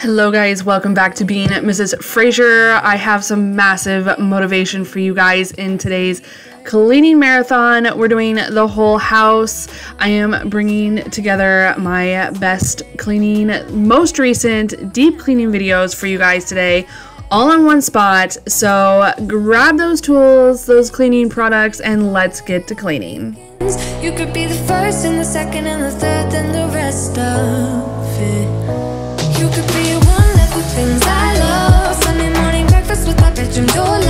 Hello guys, welcome back to being Mrs. Frasure. I have some massive motivation for you guys in today's cleaning marathon. We're doing the whole house. I am bringing together my best cleaning, most recent deep cleaning videos for you guys today all in one spot. So grab those tools, those cleaning products, and let's get to cleaning. You could be the first and the second and the third and the rest of it. Breakfast with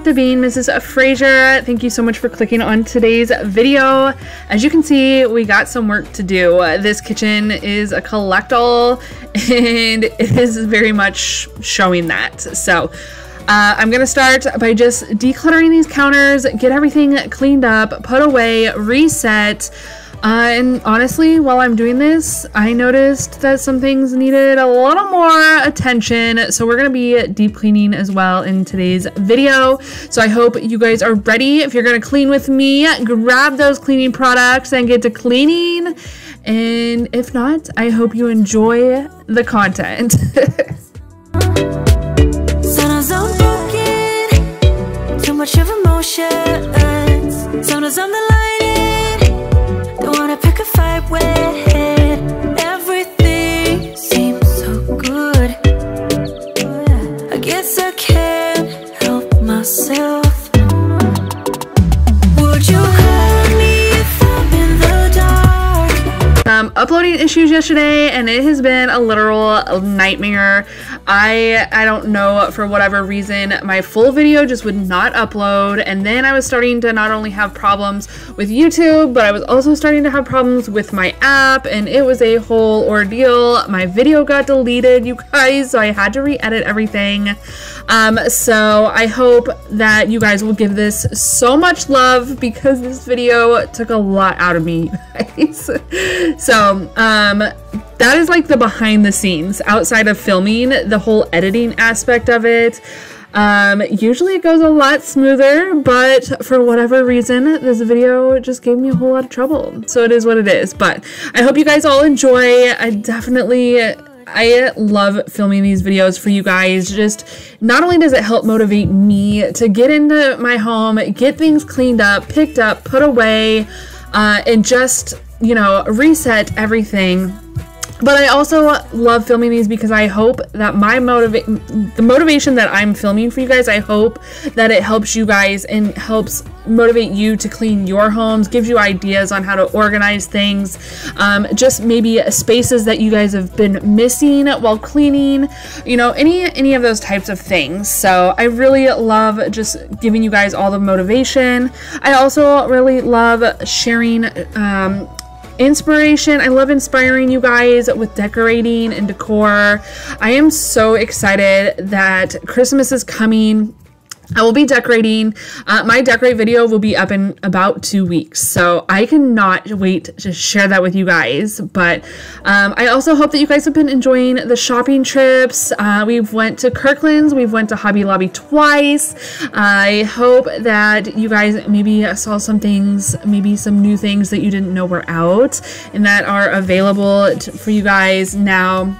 back to being Mrs. Frasure. Thank you so much for clicking on today's video. As you can see, we got some work to do. This kitchen is a collectible, and it is very much showing that. So, uh, I'm gonna start by just decluttering these counters, get everything cleaned up, put away, reset. Uh, and honestly, while I'm doing this, I noticed that some things needed a little more attention. So we're gonna be deep cleaning as well in today's video. So I hope you guys are ready. If you're gonna clean with me, grab those cleaning products and get to cleaning. And if not, I hope you enjoy the content. Sometimes I'm the lightning, Um, uploading issues yesterday and it has been a literal nightmare i i don't know for whatever reason my full video just would not upload. And then i was starting to not only have problems with youtube but i was also starting to have problems with my app and it was a whole ordeal. My video got deleted you guys so i had to re-edit everything. Um, so i hope that you guys will give this so much love because this video took a lot out of me so um that is like the behind the scenes outside of filming the whole editing aspect of it um usually it goes a lot smoother but for whatever reason this video just gave me a whole lot of trouble so it is what it is but i hope you guys all enjoy i definitely I love filming these videos for you guys. Just not only does it help motivate me to get into my home, get things cleaned up, picked up, put away, uh, and just, you know, reset everything. But I also love filming these because I hope that my motivate the motivation that I'm filming for you guys, I hope that it helps you guys and helps motivate you to clean your homes, gives you ideas on how to organize things, um, just maybe spaces that you guys have been missing while cleaning, you know, any any of those types of things. So I really love just giving you guys all the motivation. I also really love sharing um, inspiration. I love inspiring you guys with decorating and decor. I am so excited that Christmas is coming. I will be decorating. Uh, my decorate video will be up in about two weeks, so I cannot wait to share that with you guys. But um, I also hope that you guys have been enjoying the shopping trips. Uh, we've went to Kirkland's, we've went to Hobby Lobby twice. I hope that you guys maybe saw some things, maybe some new things that you didn't know were out and that are available for you guys now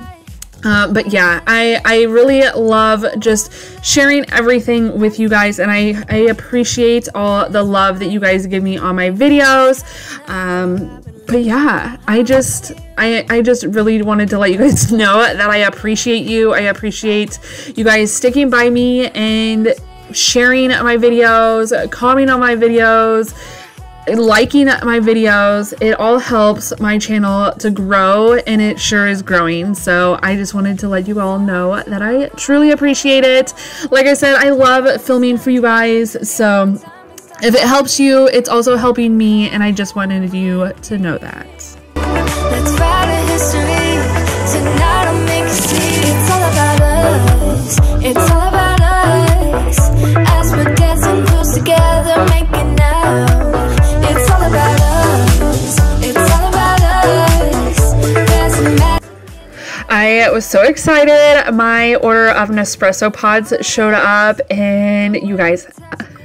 Uh, but yeah, I, I really love just sharing everything with you guys, and I, I appreciate all the love that you guys give me on my videos. Um, but yeah, I just I, I just really wanted to let you guys know that I appreciate you. I appreciate you guys sticking by me and sharing my videos, commenting on my videos liking my videos it all helps my channel to grow and it sure is growing. So i just wanted to let you all know that i truly appreciate it. Like i said i love filming for you guys so if it helps you it's also helping me and i just wanted you to know that. It's all about us. As we're dancing close together, I was so excited. My order of Nespresso pods showed up, and you guys,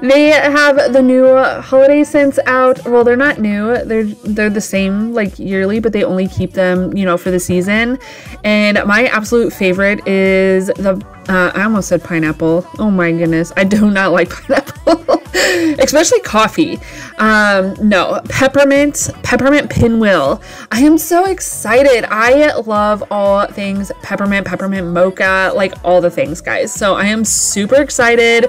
they have the new holiday scents out. Well, they're not new. They're they're the same like yearly, but they only keep them, you know, for the season. And my absolute favorite is the uh, I almost said pineapple. Oh my goodness, I do not like pineapple, especially coffee. Um, no, peppermint, peppermint pinwheel. I am so excited. I love all things peppermint, peppermint mocha, like all the things, guys. So I am super excited.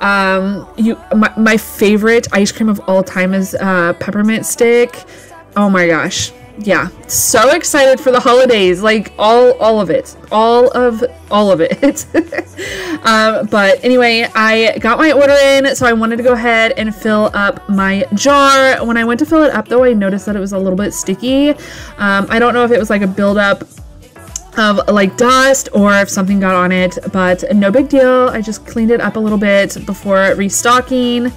Um, you, my, my favorite ice cream of all time is uh, peppermint stick. Oh my gosh, yeah. So excited for the holidays. Like all all of it. All of all of it. Um, but anyway i got my order in so i wanted to go ahead and fill up my jar. When i went to fill it up though i noticed that it was a little bit sticky. Um, i don't know if it was like a buildup of like dust or if something got on it but no big deal. I just cleaned it up a little bit before restocking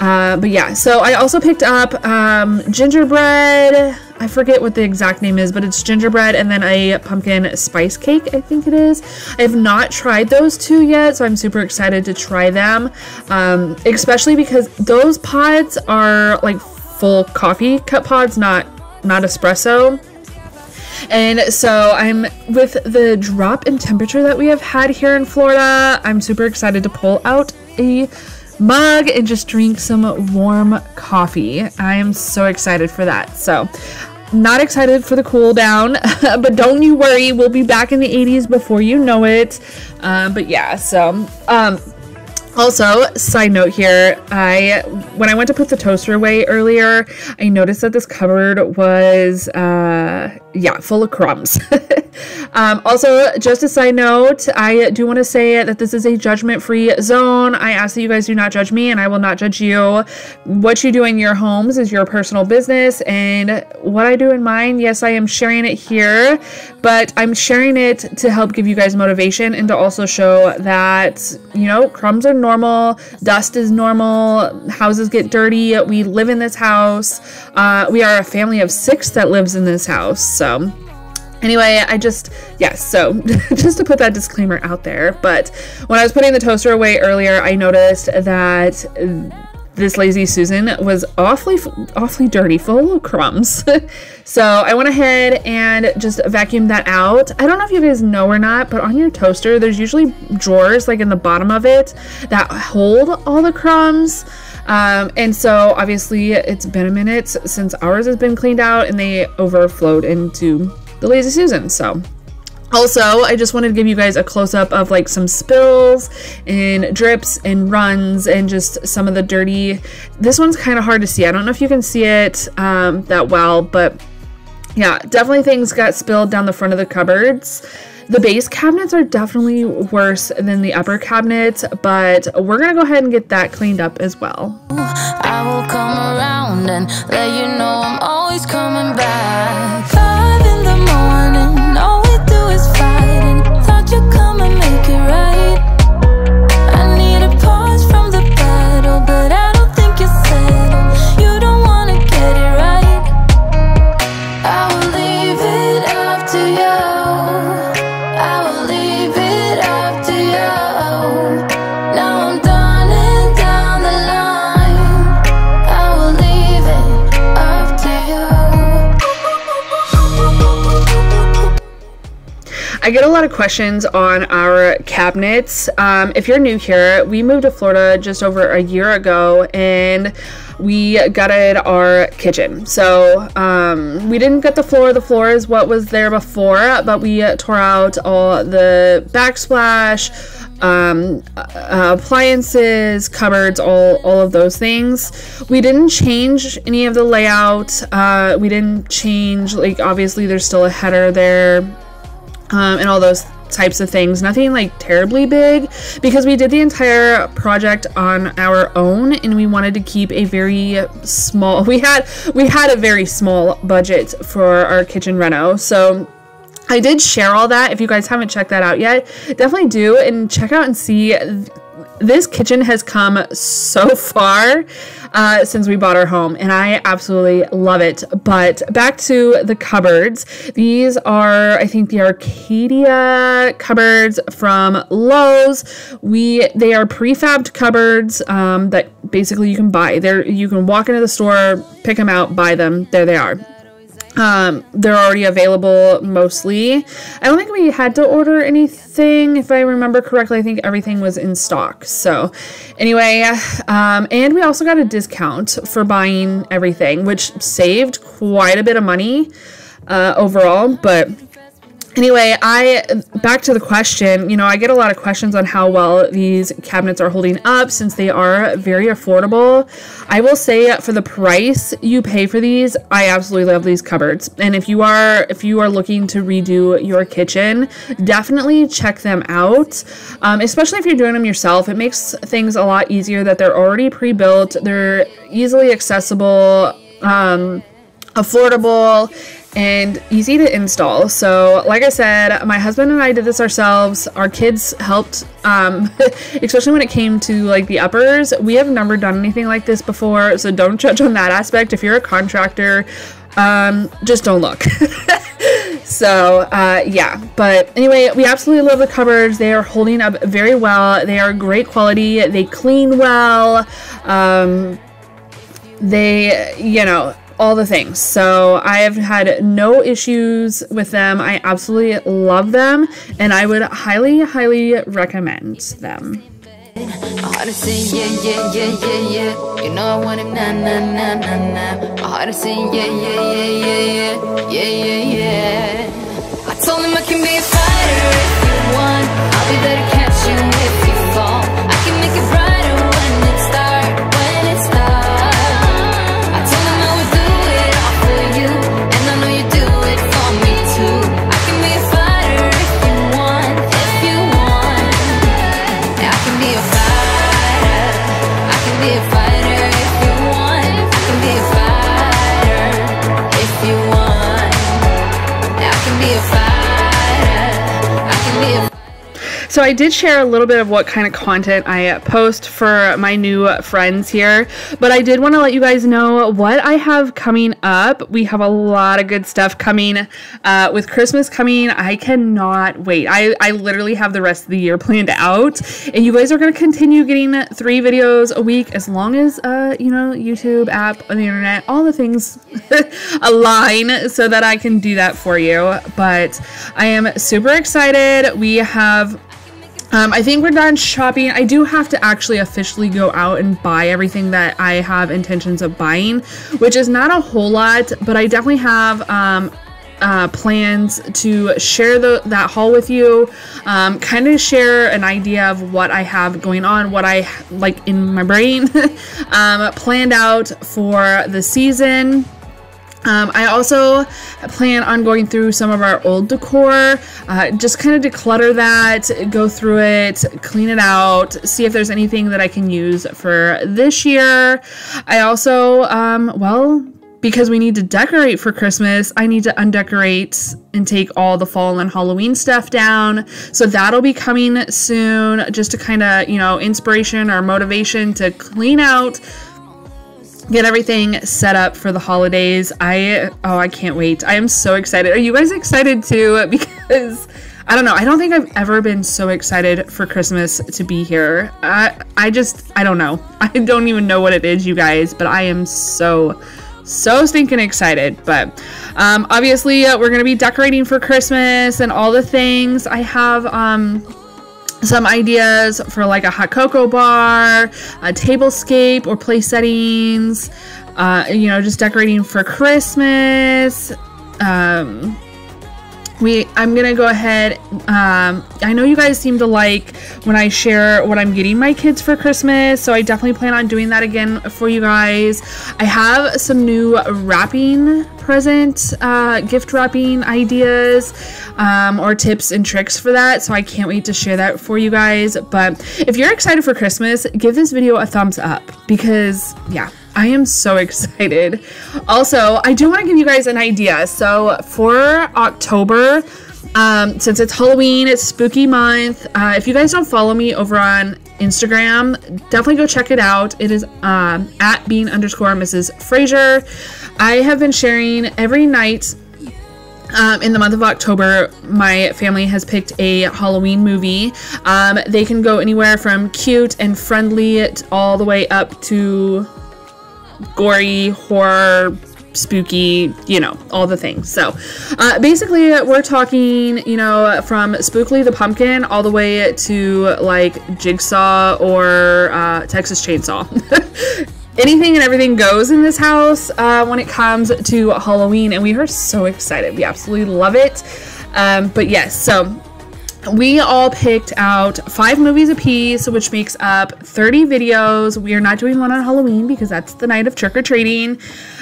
uh, but yeah, so I also picked up um, gingerbread. I forget what the exact name is, but it's gingerbread and then a pumpkin spice cake, I think it is. I have not tried those two yet, so I'm super excited to try them. Um, especially because those pods are like full coffee cup pods, not not espresso. And so I'm with the drop in temperature that we have had here in Florida. I'm super excited to pull out a mug and just drink some warm coffee. I am so excited for that. So, not excited for the cool down, but don't you worry, we'll be back in the 80s before you know it. Uh, but yeah, so um, also, side note here, I when I went to put the toaster away earlier, I noticed that this cupboard was uh yeah, full of crumbs. um, also, just a side note, I do want to say that this is a judgment-free zone. I ask that you guys do not judge me and I will not judge you. What you do in your homes is your personal business and what I do in mine, yes, I am sharing it here, but I'm sharing it to help give you guys motivation and to also show that, you know, crumbs are normal, dust is normal, houses get dirty. We live in this house. Uh, we are a family of six that lives in this house. So, Anyway, I just, yes, so just to put that disclaimer out there. But when I was putting the toaster away earlier, I noticed that this lazy Susan was awfully, awfully dirty, full of crumbs. so I went ahead and just vacuumed that out. I don't know if you guys know or not, but on your toaster, there's usually drawers like in the bottom of it that hold all the crumbs. Um, and so obviously it's been a minute since ours has been cleaned out and they overflowed into the Lazy Susan. So also, I just wanted to give you guys a close up of like some spills and drips and runs and just some of the dirty. This one's kind of hard to see. I don't know if you can see it um, that well, but yeah, definitely things got spilled down the front of the cupboards. The base cabinets are definitely worse than the upper cabinets, but we're gonna go ahead and get that cleaned up as well. I will come around and let you know I'm always coming back. A lot of questions on our cabinets. Um, if you're new here, we moved to Florida just over a year ago and we gutted our kitchen. So um, we didn't gut the floor. The floor is what was there before, but we tore out all the backsplash, um, uh, appliances, cupboards, all all of those things. We didn't change any of the layout. Uh, we didn't change like obviously there's still a header there, um, and all those types of things. Nothing like terribly big because we did the entire project on our own and we wanted to keep a very small. We had we had a very small budget for our kitchen reno. So I did share all that. If you guys haven't checked that out yet, definitely do and check out and see. This kitchen has come so far uh, since we bought our home, and I absolutely love it. But back to the cupboards. These are, I think, the Arcadia cupboards from Lowe's. We they are prefabbed cupboards um, that basically you can buy. There you can walk into the store, pick them out, buy them. There they are. Um, they're already available mostly. I don't think we had to order anything, if I remember correctly. I think everything was in stock. So, anyway, um, and we also got a discount for buying everything, which saved quite a bit of money uh, overall. But Anyway, I back to the question. You know, I get a lot of questions on how well these cabinets are holding up since they are very affordable. I will say for the price you pay for these, I absolutely love these cupboards. And if you are if you are looking to redo your kitchen, definitely check them out. Um, especially if you're doing them yourself, it makes things a lot easier that they're already pre-built. They're easily accessible. Um, affordable and easy to install. So, like I said, my husband and I did this ourselves. Our kids helped, um, especially when it came to like the uppers. We have never done anything like this before, so don't judge on that aspect. If you're a contractor, um, just don't look. so, uh, yeah. But anyway, we absolutely love the cupboards. They are holding up very well. They are great quality. They clean well. Um, they, you know, all the things. So I have had no issues with them. I absolutely love them and I would highly, highly recommend them. Yeah, yeah, yeah, yeah, yeah. You know I want yeah, yeah, yeah, yeah, yeah, yeah, yeah, yeah. So I did share a little bit of what kind of content I post for my new friends here, but I did want to let you guys know what I have coming up. We have a lot of good stuff coming uh, with Christmas coming. I cannot wait. I, I literally have the rest of the year planned out, and you guys are going to continue getting three videos a week as long as, uh, you know, YouTube, app, on the internet, all the things align so that I can do that for you. But I am super excited. We have um, I think we're done shopping. I do have to actually officially go out and buy everything that I have intentions of buying, which is not a whole lot, but I definitely have um, uh, plans to share the, that haul with you, um, kind of share an idea of what I have going on, what I like in my brain, um, planned out for the season. Um, I also plan on going through some of our old decor, uh, just kind of declutter that, go through it, clean it out, see if there's anything that I can use for this year. I also, um, well, because we need to decorate for Christmas, I need to undecorate and take all the fall and Halloween stuff down. So that'll be coming soon, just to kind of, you know, inspiration or motivation to clean out get everything set up for the holidays. I oh, I can't wait. I am so excited. Are you guys excited too? Because I don't know. I don't think I've ever been so excited for Christmas to be here. I I just I don't know. I don't even know what it is, you guys, but I am so so stinking excited. But um, obviously, uh, we're to be decorating for Christmas and all the things. I have. Um, some ideas for like a hot cocoa bar, a tablescape or place settings, uh, you know, just decorating for Christmas. Um, we I'm gonna go ahead um, I know you guys seem to like when I share what I'm getting my kids for Christmas so I definitely plan on doing that again for you guys. I have some new wrapping present uh, gift wrapping ideas um, or tips and tricks for that so I can't wait to share that for you guys but if you're excited for Christmas give this video a thumbs up because yeah I am so excited. Also, I do want to give you guys an idea. So for October, um, since it's Halloween, it's spooky month. Uh, if you guys don't follow me over on Instagram, definitely go check it out. It is um, at bean underscore Mrs. Frasure. I have been sharing every night um, in the month of October, my family has picked a Halloween movie. Um, they can go anywhere from cute and friendly all the way up to gory, horror, spooky, you know, all the things. So uh, basically, we're talking, you know, from Spookly the Pumpkin all the way to like Jigsaw or uh, Texas Chainsaw. Anything and everything goes in this house uh, when it comes to Halloween, and we are so excited. We absolutely love it. Um, but yes, so we all picked out five movies apiece, which makes up 30 videos. We are not doing one on Halloween because that's the night of trick or treating.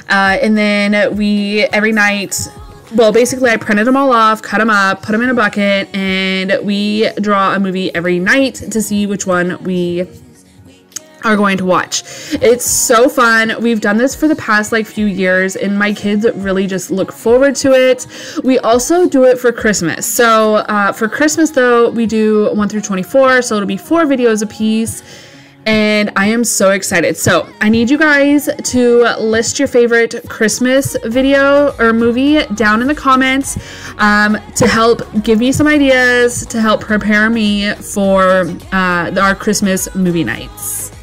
Uh, and then we, every night, well, basically, I printed them all off, cut them up, put them in a bucket, and we draw a movie every night to see which one we are going to watch. It's so fun. We've done this for the past like few years and my kids really just look forward to it. We also do it for Christmas. So uh, for Christmas though, we do 1 through 24, so it'll be four videos a piece and I am so excited. So I need you guys to list your favorite Christmas video or movie down in the comments um, to help give me some ideas to help prepare me for uh, our Christmas movie nights.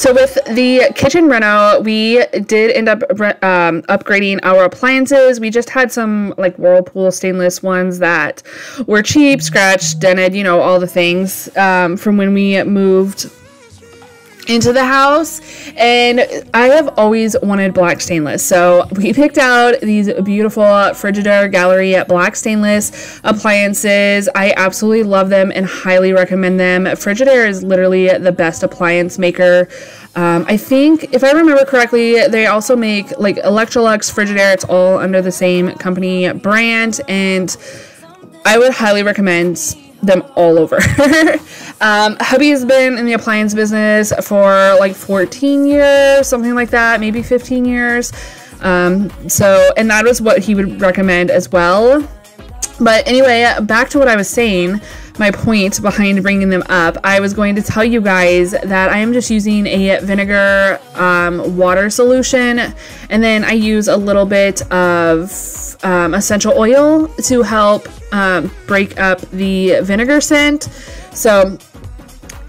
So with the kitchen reno, we did end up um, upgrading our appliances. We just had some like Whirlpool stainless ones that were cheap, scratched, dented, you know, all the things um, from when we moved into the house. And I have always wanted black stainless. So we picked out these beautiful Frigidaire Gallery black stainless appliances. I absolutely love them and highly recommend them. Frigidaire is literally the best appliance maker. Um, I think if I remember correctly they also make like Electrolux Frigidaire it's all under the same company brand. And I would highly recommend them all over. um, hubby has been in the appliance business for like 14 years, something like that, maybe 15 years. Um, so, and that was what he would recommend as well. But anyway, back to what I was saying, my point behind bringing them up, I was going to tell you guys that I am just using a vinegar um, water solution, and then I use a little bit of um, essential oil to help um, break up the vinegar scent. So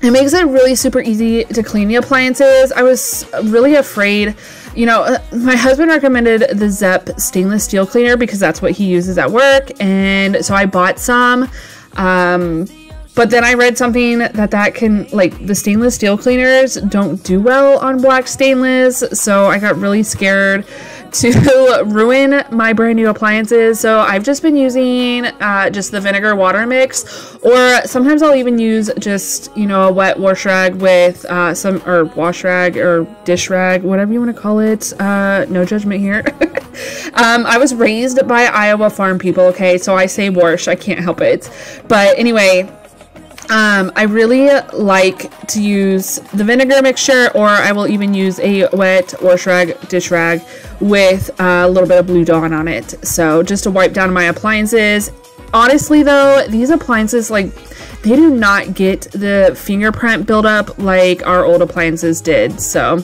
it makes it really super easy to clean the appliances. I was really afraid, you know, uh, my husband recommended the Zep stainless steel cleaner because that's what he uses at work, and so I bought some. Um, but then I read something that that can like the stainless steel cleaners don't do well on black stainless, so I got really scared to ruin my brand new appliances. So I've just been using uh, just the vinegar water mix, or sometimes I'll even use just you know a wet wash rag with uh, some or wash rag or dish rag, whatever you want to call it. Uh, no judgment here. um, I was raised by Iowa farm people, okay, so I say wash. I can't help it. But anyway. Um, I really like to use the vinegar mixture, or I will even use a wet wash rag, dish rag with a little bit of Blue Dawn on it. So just to wipe down my appliances. Honestly, though, these appliances, like, they do not get the fingerprint buildup like our old appliances did. So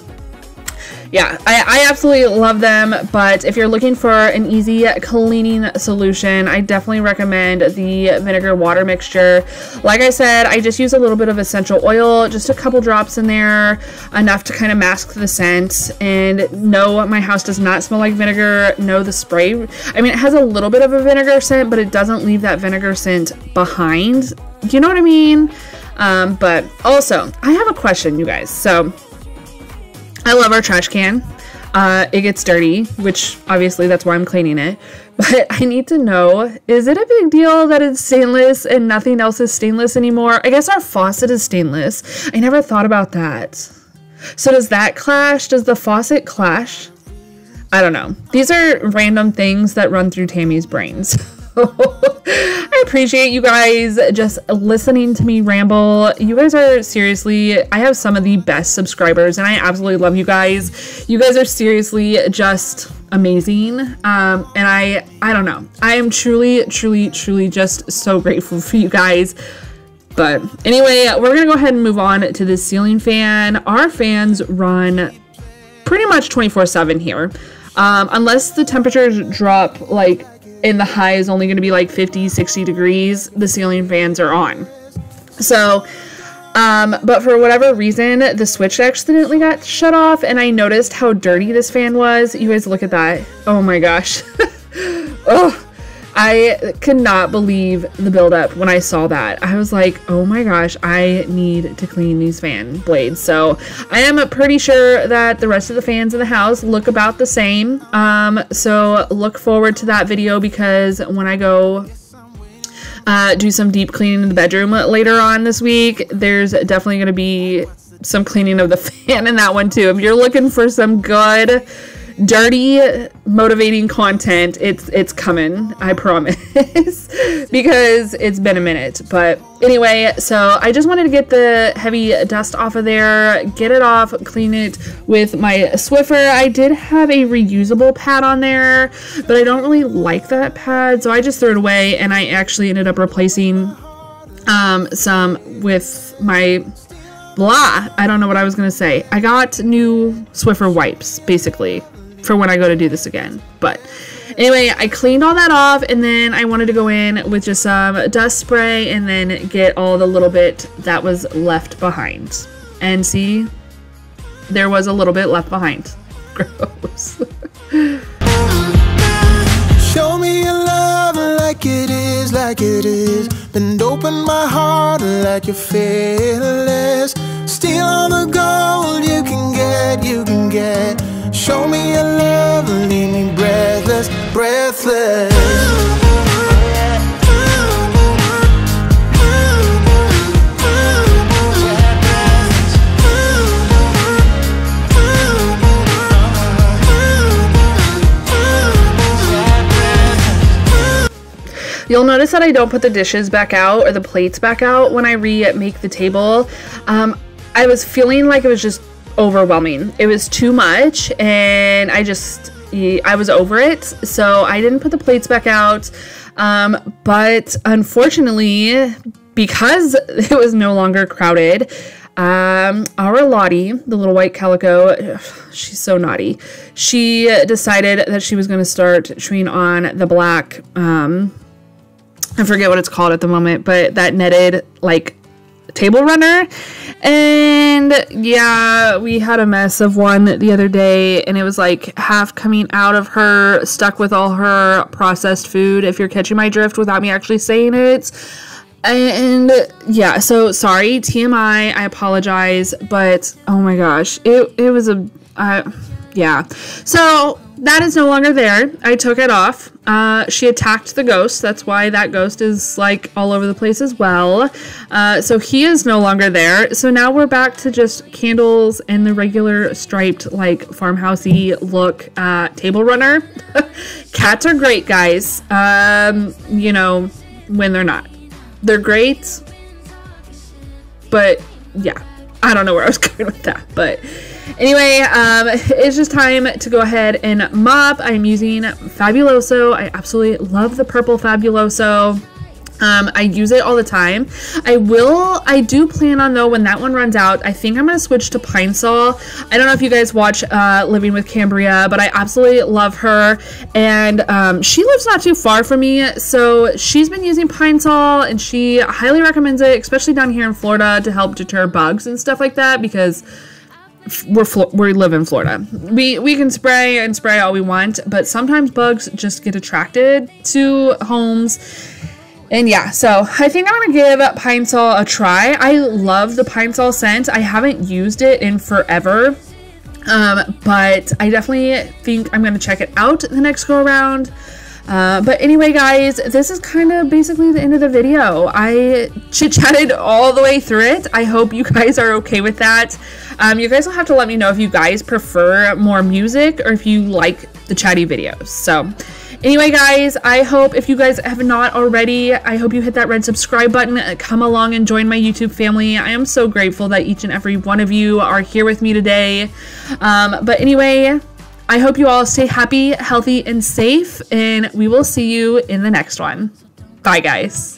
yeah, I, I absolutely love them, but if you're looking for an easy cleaning solution, I definitely recommend the vinegar water mixture. Like I said, I just use a little bit of essential oil, just a couple drops in there, enough to kind of mask the scent. And no, my house does not smell like vinegar. No, the spray, I mean, it has a little bit of a vinegar scent, but it doesn't leave that vinegar scent behind. You know what I mean? Um, but also, I have a question, you guys. So, I love our trash can. Uh, it gets dirty, which obviously that's why I'm cleaning it. But I need to know is it a big deal that it's stainless and nothing else is stainless anymore? I guess our faucet is stainless. I never thought about that. So does that clash? Does the faucet clash? I don't know. These are random things that run through Tammy's brains. I appreciate you guys just listening to me ramble. You guys are seriously, I have some of the best subscribers and I absolutely love you guys. You guys are seriously just amazing. Um, and I, I don't know. I am truly, truly, truly just so grateful for you guys. But anyway, we're gonna go ahead and move on to the ceiling fan. Our fans run pretty much 24 7 here. Um, unless the temperatures drop like and the high is only going to be like 50 60 degrees the ceiling fans are on. So um, but for whatever reason the switch accidentally got shut off and i noticed how dirty this fan was. You guys look at that. Oh my gosh. Oh I could not believe the buildup when I saw that. I was like, oh my gosh, I need to clean these fan blades. So I am pretty sure that the rest of the fans in the house look about the same. Um, so look forward to that video because when I go uh, do some deep cleaning in the bedroom later on this week, there's definitely going to be some cleaning of the fan in that one too. If you're looking for some good dirty motivating content it's it's coming i promise. Because it's been a minute. But anyway so i just wanted to get the heavy dust off of there get it off clean it with my swiffer. I did have a reusable pad on there but i don't really like that pad so i just threw it away and i actually ended up replacing um, some with my blah. I don't know what i was gonna say. I got new swiffer wipes basically for when I go to do this again. But anyway, I cleaned all that off and then I wanted to go in with just some dust spray and then get all the little bit that was left behind. And see, there was a little bit left behind. Gross. Show me your love like it is, like it is. Open my heart like you're fearless. Steal all the gold you can get, you can get. Show me your love, leave me breathless, breathless. You'll notice that I don't put the dishes back out or the plates back out when I remake the table. Um, I was feeling like it was just overwhelming. It was too much and I just I was over it. So I didn't put the plates back out. Um, but unfortunately, because it was no longer crowded, um, our Lottie, the little white calico, she's so naughty. She decided that she was going to start chewing on the black, um, I forget what it's called at the moment, but that netted like table runner. And yeah, we had a mess of one the other day, and it was like half coming out of her, stuck with all her processed food. If you're catching my drift without me actually saying it. And yeah, so sorry, TMI, I apologize, but oh my gosh, it, it was a, uh, yeah. So that is no longer there. I took it off. Uh, she attacked the ghost. That's why that ghost is like all over the place as well. Uh, so he is no longer there. So now we're back to just candles and the regular striped like farmhousey look uh, table runner. Cats are great, guys. Um, you know when they're not. They're great but yeah, I don't know where I was going with that. But anyway, um, it's just time to go ahead and mop. I'm using Fabuloso. I absolutely love the purple Fabuloso. Um, I use it all the time. I will, I do plan on though, when that one runs out, I think I'm going to switch to Pine Sol. I don't know if you guys watch uh, Living with Cambria, but I absolutely love her. And um, she lives not too far from me. So she's been using Pine Sol and she highly recommends it, especially down here in Florida to help deter bugs and stuff like that because we're Flo- we live in Florida. We we can spray and spray all we want, but sometimes bugs just get attracted to homes. And yeah, so I think I'm gonna give Pine Sol a try. I love the Pine Sol scent. I haven't used it in forever, um, but I definitely think I'm gonna check it out the next go around. Uh, but anyway, guys, this is kind of basically the end of the video. I chit chatted all the way through it. I hope you guys are okay with that. Um, you guys will have to let me know if you guys prefer more music or if you like the chatty videos. So, anyway, guys, I hope if you guys have not already, I hope you hit that red subscribe button. uh, Come along and join my YouTube family. I am so grateful that each and every one of you are here with me today. Um, but anyway, I hope you all stay happy, healthy, and safe, and we will see you in the next one. Bye, guys.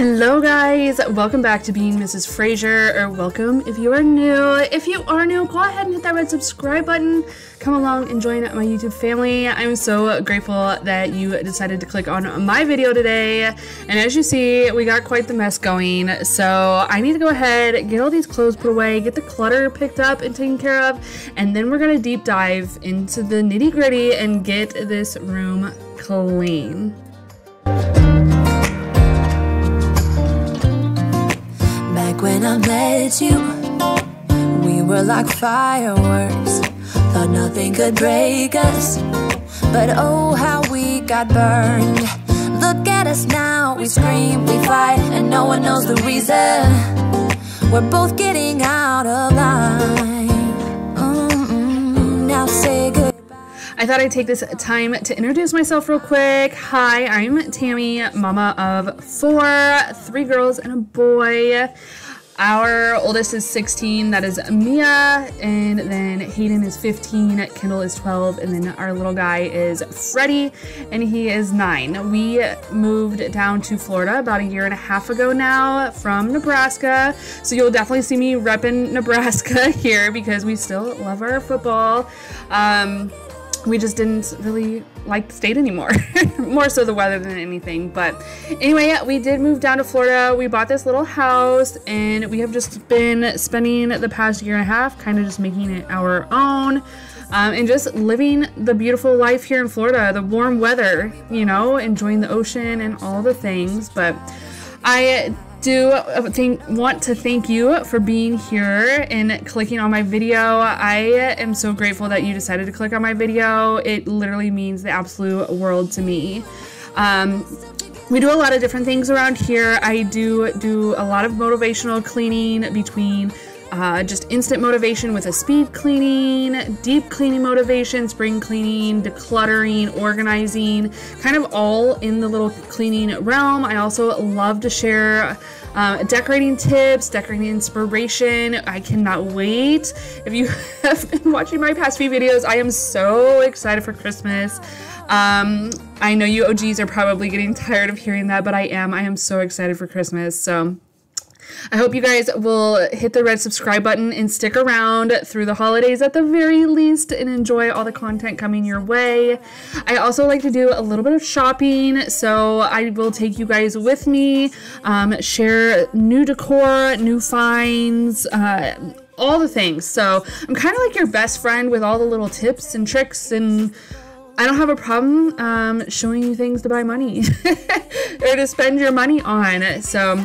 Hello, guys. Welcome back to Being Mrs. Frasure, or welcome if you are new. If you are new, go ahead and hit that red subscribe button. Come along and join my YouTube family. I'm so grateful that you decided to click on my video today. And as you see, we got quite the mess going. So I need to go ahead, get all these clothes put away, get the clutter picked up and taken care of, and then we're gonna deep dive into the nitty gritty and get this room clean. When I met you, we were like fireworks. Thought nothing could break us. But oh, how we got burned. Look at us now, we scream, we fight, and no one knows the reason. We're both getting out of line. Mm-mm. Now say goodbye. I thought I'd take this time to introduce myself real quick. Hi, I'm Tammy, mama of four, three girls and a boy. Our oldest is 16, that is Mia, and then Hayden is 15, Kendall is 12, and then our little guy is Freddie, and he is 9. We moved down to Florida about a year and a half ago now from Nebraska, so you'll definitely see me repping Nebraska here because we still love our football. Um, we just didn't really like the state anymore. More so the weather than anything. But anyway, yeah, we did move down to Florida. We bought this little house and we have just been spending the past year and a half kind of just making it our own. Um, and just living the beautiful life here in Florida, the warm weather, you know, enjoying the ocean and all the things. But I do think want to thank you for being here and clicking on my video. I am so grateful that you decided to click on my video. It literally means the absolute world to me. Um, we do a lot of different things around here. I do do a lot of motivational cleaning between uh, just instant motivation with a speed cleaning, deep cleaning motivation, spring cleaning, decluttering, organizing, kind of all in the little cleaning realm. I also love to share uh, decorating tips, decorating inspiration. I cannot wait. If you have been watching my past few videos, I am so excited for Christmas. Um, I know you OGs are probably getting tired of hearing that, but I am. I am so excited for Christmas. So I hope you guys will hit the red subscribe button and stick around through the holidays at the very least and enjoy all the content coming your way. I also like to do a little bit of shopping, so I will take you guys with me, um, share new decor, new finds, uh, all the things. So I'm kind of like your best friend with all the little tips and tricks and I don't have a problem um, showing you things to buy money or to spend your money on. So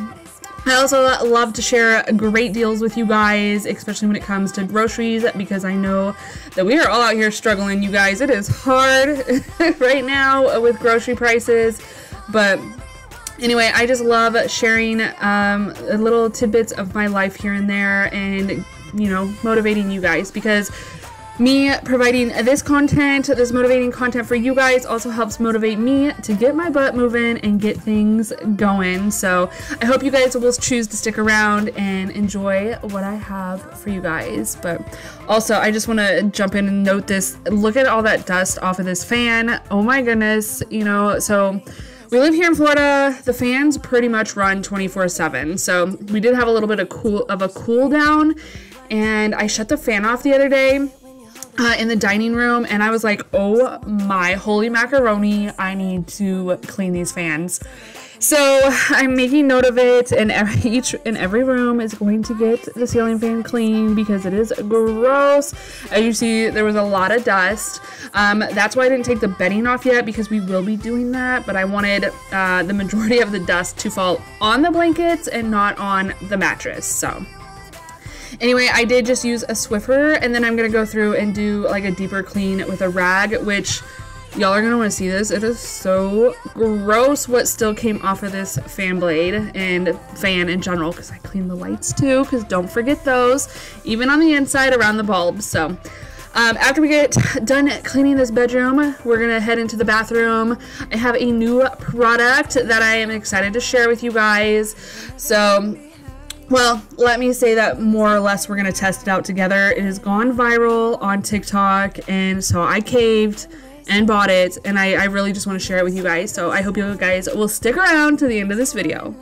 I also love to share great deals with you guys, especially when it comes to groceries, because I know that we are all out here struggling, you guys. It is hard right now with grocery prices, but anyway, I just love sharing um, little tidbits of my life here and there and, you know, motivating you guys because me providing this content, this motivating content for you guys also helps motivate me to get my butt moving and get things going. So I hope you guys will choose to stick around and enjoy what I have for you guys. But also, I just want to jump in and note this. Look at all that dust off of this fan. Oh my goodness. You know, so we live here in Florida. The fans pretty much run 24/7. So we did have a little bit of cool of a cool down and I shut the fan off the other day uh, in the dining room and I was like, oh my holy macaroni, I need to clean these fans. So I'm making note of it and every, each in every room is going to get the ceiling fan clean because it is gross. As you see, there was a lot of dust. Um, that's why I didn't take the bedding off yet because we will be doing that, but I wanted uh, the majority of the dust to fall on the blankets and not on the mattress. So Anyway, I did just use a Swiffer, and then I'm going to go through and do like a deeper clean with a rag, which y'all are going to want to see this. It is so gross what still came off of this fan blade and fan in general, because I cleaned the lights too, because don't forget those, even on the inside around the bulbs. So um, after we get done cleaning this bedroom, we're gonna head into the bathroom. I have a new product that I am excited to share with you guys. So well, let me say that more or less we're going to test it out together. It has gone viral on TikTok, and so I caved and bought it, and I, I really just want to share it with you guys. So I hope you guys will stick around to the end of this video.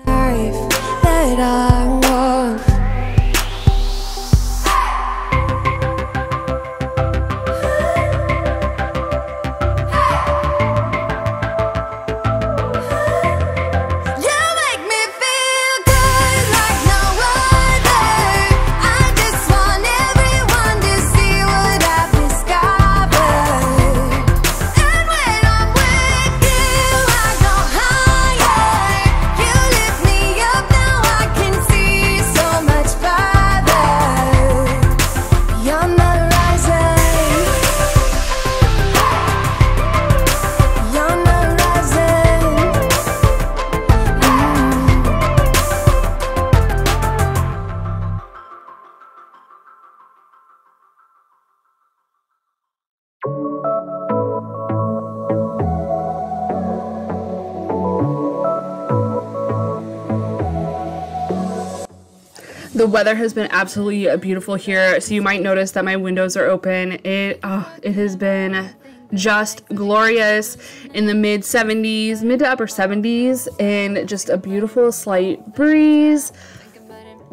Weather has been absolutely beautiful here, so you might notice that my windows are open. It oh, it has been just glorious in the mid 70s, mid to upper 70s, and just a beautiful slight breeze.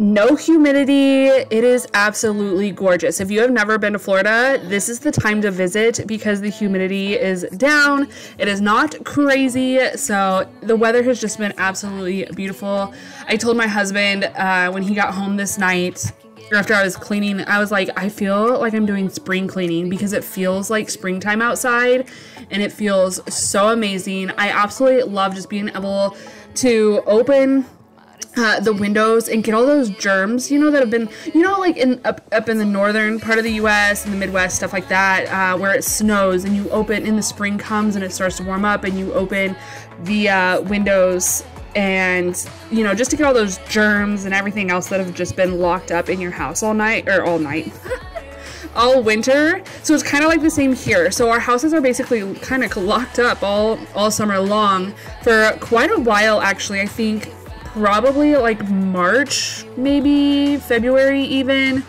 No humidity. It is absolutely gorgeous. If you have never been to Florida, this is the time to visit because the humidity is down. It is not crazy. So the weather has just been absolutely beautiful. I told my husband uh, when he got home this night, after I was cleaning, I was like, I feel like I'm doing spring cleaning because it feels like springtime outside and it feels so amazing. I absolutely love just being able to open uh, the windows and get all those germs, you know, that have been, you know, like in up, up in the northern part of the U.S. and the Midwest, stuff like that, uh, where it snows and you open in the spring comes and it starts to warm up and you open the uh, windows and you know just to get all those germs and everything else that have just been locked up in your house all night or all night. all winter so it's kind of like the same here so our houses are basically kind of locked up all all summer long for quite a while actually i think probably like March, maybe February even.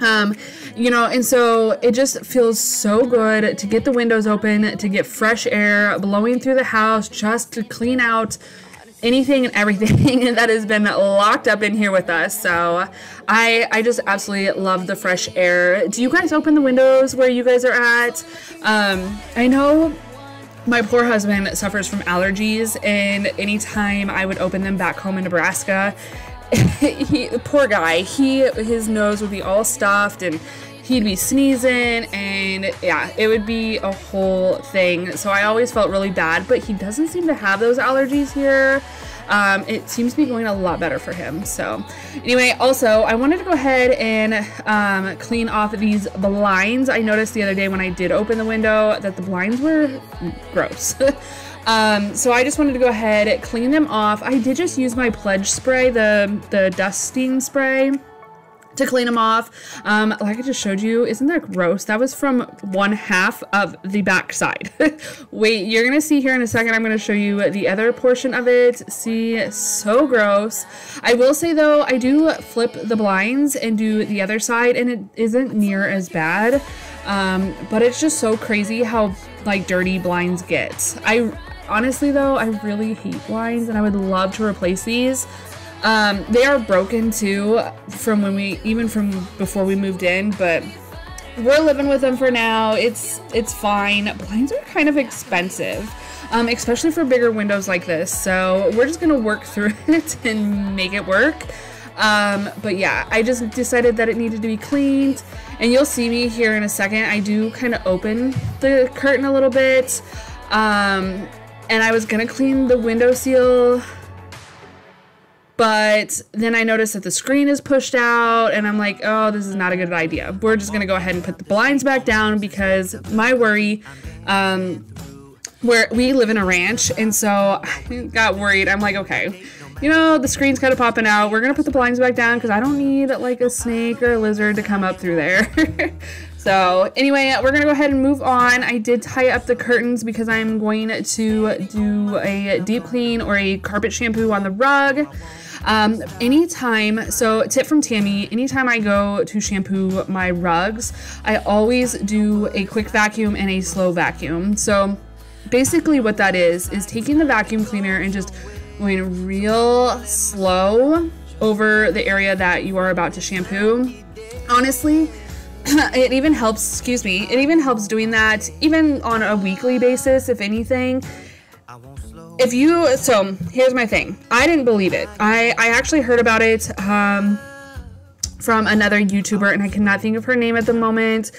Um, you know, and so it just feels so good to get the windows open, to get fresh air blowing through the house, just to clean out anything and everything that has been locked up in here with us. So I I just absolutely love the fresh air. Do you guys open the windows where you guys are at? Um, I know my poor husband suffers from allergies, and anytime I would open them back home in Nebraska, he, poor guy, he his nose would be all stuffed and he'd be sneezing and yeah, it would be a whole thing. So I always felt really bad, but he doesn't seem to have those allergies here. Um, it seems to be going a lot better for him. So, anyway, also, I wanted to go ahead and um, clean off these blinds. I noticed the other day when I did open the window that the blinds were gross. um, so I just wanted to go ahead, clean them off. I did just use my pledge spray, the, the dusting spray to clean them off. Um, like I just showed you, isn't that gross? That was from one half of the back side. Wait, you're gonna see here in a second, I'm gonna show you the other portion of it. See, so gross. I will say though, I do flip the blinds and do the other side and it isn't near as bad. Um, but it's just so crazy how like dirty blinds get. I honestly though, I really hate blinds and I would love to replace these. Um, they are broken too from when we even from before we moved in, but we're living with them for now. It's it's fine. Blinds are kind of expensive. Um, especially for bigger windows like this. So we're just gonna work through it and make it work. Um, but yeah, I just decided that it needed to be cleaned. And you'll see me here in a second. I do kind of open the curtain a little bit. Um, and I was gonna clean the window seal but then I noticed that the screen is pushed out, and I'm like, oh, this is not a good idea. We're just gonna go ahead and put the blinds back down because my worry, um, where we live in a ranch, and so I got worried. I'm like, okay, you know, the screen's kind of popping out. We're gonna put the blinds back down because I don't need like a snake or a lizard to come up through there. So anyway, we're gonna go ahead and move on. I did tie up the curtains because I'm going to do a deep clean or a carpet shampoo on the rug. Um, anytime, so tip from Tammy, anytime I go to shampoo my rugs, I always do a quick vacuum and a slow vacuum. So basically what that is, is taking the vacuum cleaner and just going real slow over the area that you are about to shampoo. Honestly, it even helps, excuse me, it even helps doing that even on a weekly basis, if anything. If you, so here's my thing. I didn't believe it. I, I actually heard about it um, from another YouTuber, and I cannot think of her name at the moment.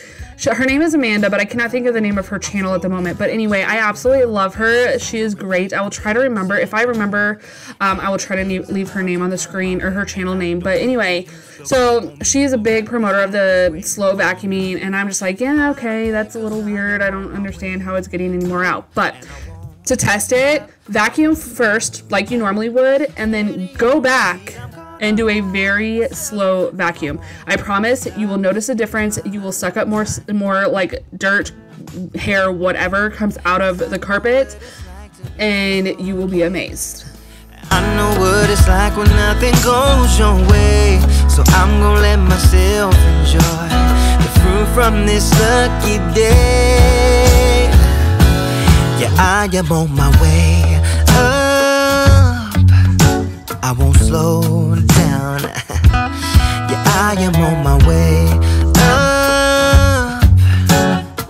Her name is Amanda, but I cannot think of the name of her channel at the moment. But anyway, I absolutely love her. She is great. I will try to remember. If I remember, um, I will try to leave her name on the screen or her channel name. But anyway, so she is a big promoter of the slow vacuuming, and I'm just like, yeah, okay, that's a little weird. I don't understand how it's getting any more out. But to test it, vacuum first, like you normally would, and then go back and do a very slow vacuum. I promise you will notice a difference. You will suck up more more like dirt, hair, whatever comes out of the carpet and you will be amazed. I know what it's like when nothing goes your way. So I'm gonna let myself enjoy the fruit from this lucky day. Yeah, I am on my way up. I won't slow down. yeah, I am on my way up.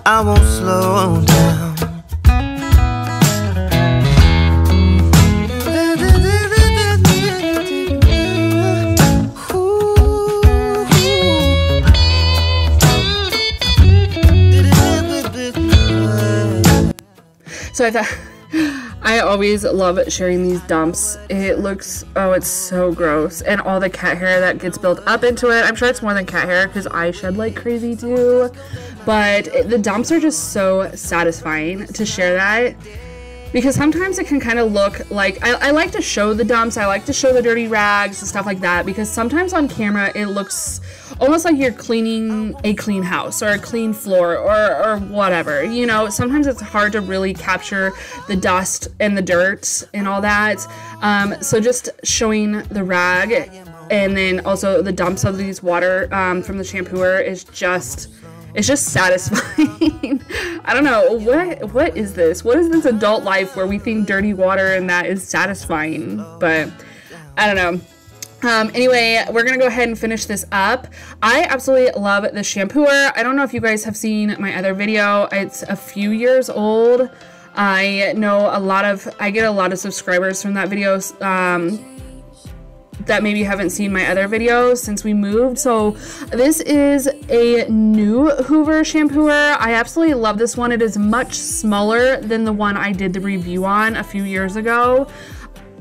I won't slow down. So I thought I always love sharing these dumps. It looks, oh, it's so gross. And all the cat hair that gets built up into it. I'm sure it's more than cat hair because I shed like crazy too. But it, the dumps are just so satisfying to share that because sometimes it can kind of look like I, I, like to show the dumps i like to show the dirty rags and stuff like that because sometimes on camera it looks almost like you're cleaning a clean house or a clean floor or, or whatever you know sometimes it's hard to really capture the dust and the dirt and all that um, so just showing the rag and then also the dumps of these water um, from the shampooer is just it's just satisfying. I don't know what what is this? What is this adult life where we think dirty water and that is satisfying? But I don't know. Um, anyway, we're gonna go ahead and finish this up. I absolutely love the shampooer. I don't know if you guys have seen my other video. It's a few years old. I know a lot of, I get a lot of subscribers from that video. Um, that maybe haven't seen my other videos since we moved. So this is a new Hoover shampooer. I absolutely love this one. It is much smaller than the one I did the review on a few years ago.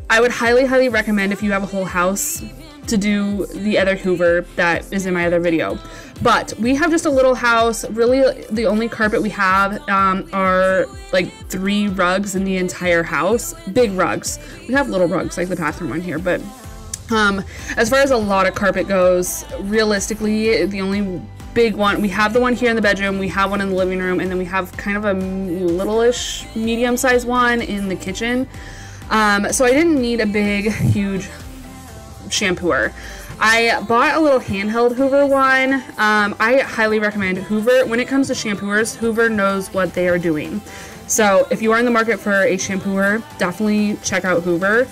I would highly, highly recommend if you have a whole house to do the other Hoover that is in my other video. But we have just a little house. Really, the only carpet we have um, are like three rugs in the entire house. Big rugs. We have little rugs like the bathroom one here, but um, as far as a lot of carpet goes, realistically, the only big one, we have the one here in the bedroom, we have one in the living room, and then we have kind of a little-ish medium-sized one in the kitchen. Um, so I didn't need a big, huge shampooer. I bought a little handheld Hoover one. Um, I highly recommend Hoover. When it comes to shampooers, Hoover knows what they are doing. So if you are in the market for a shampooer, definitely check out Hoover.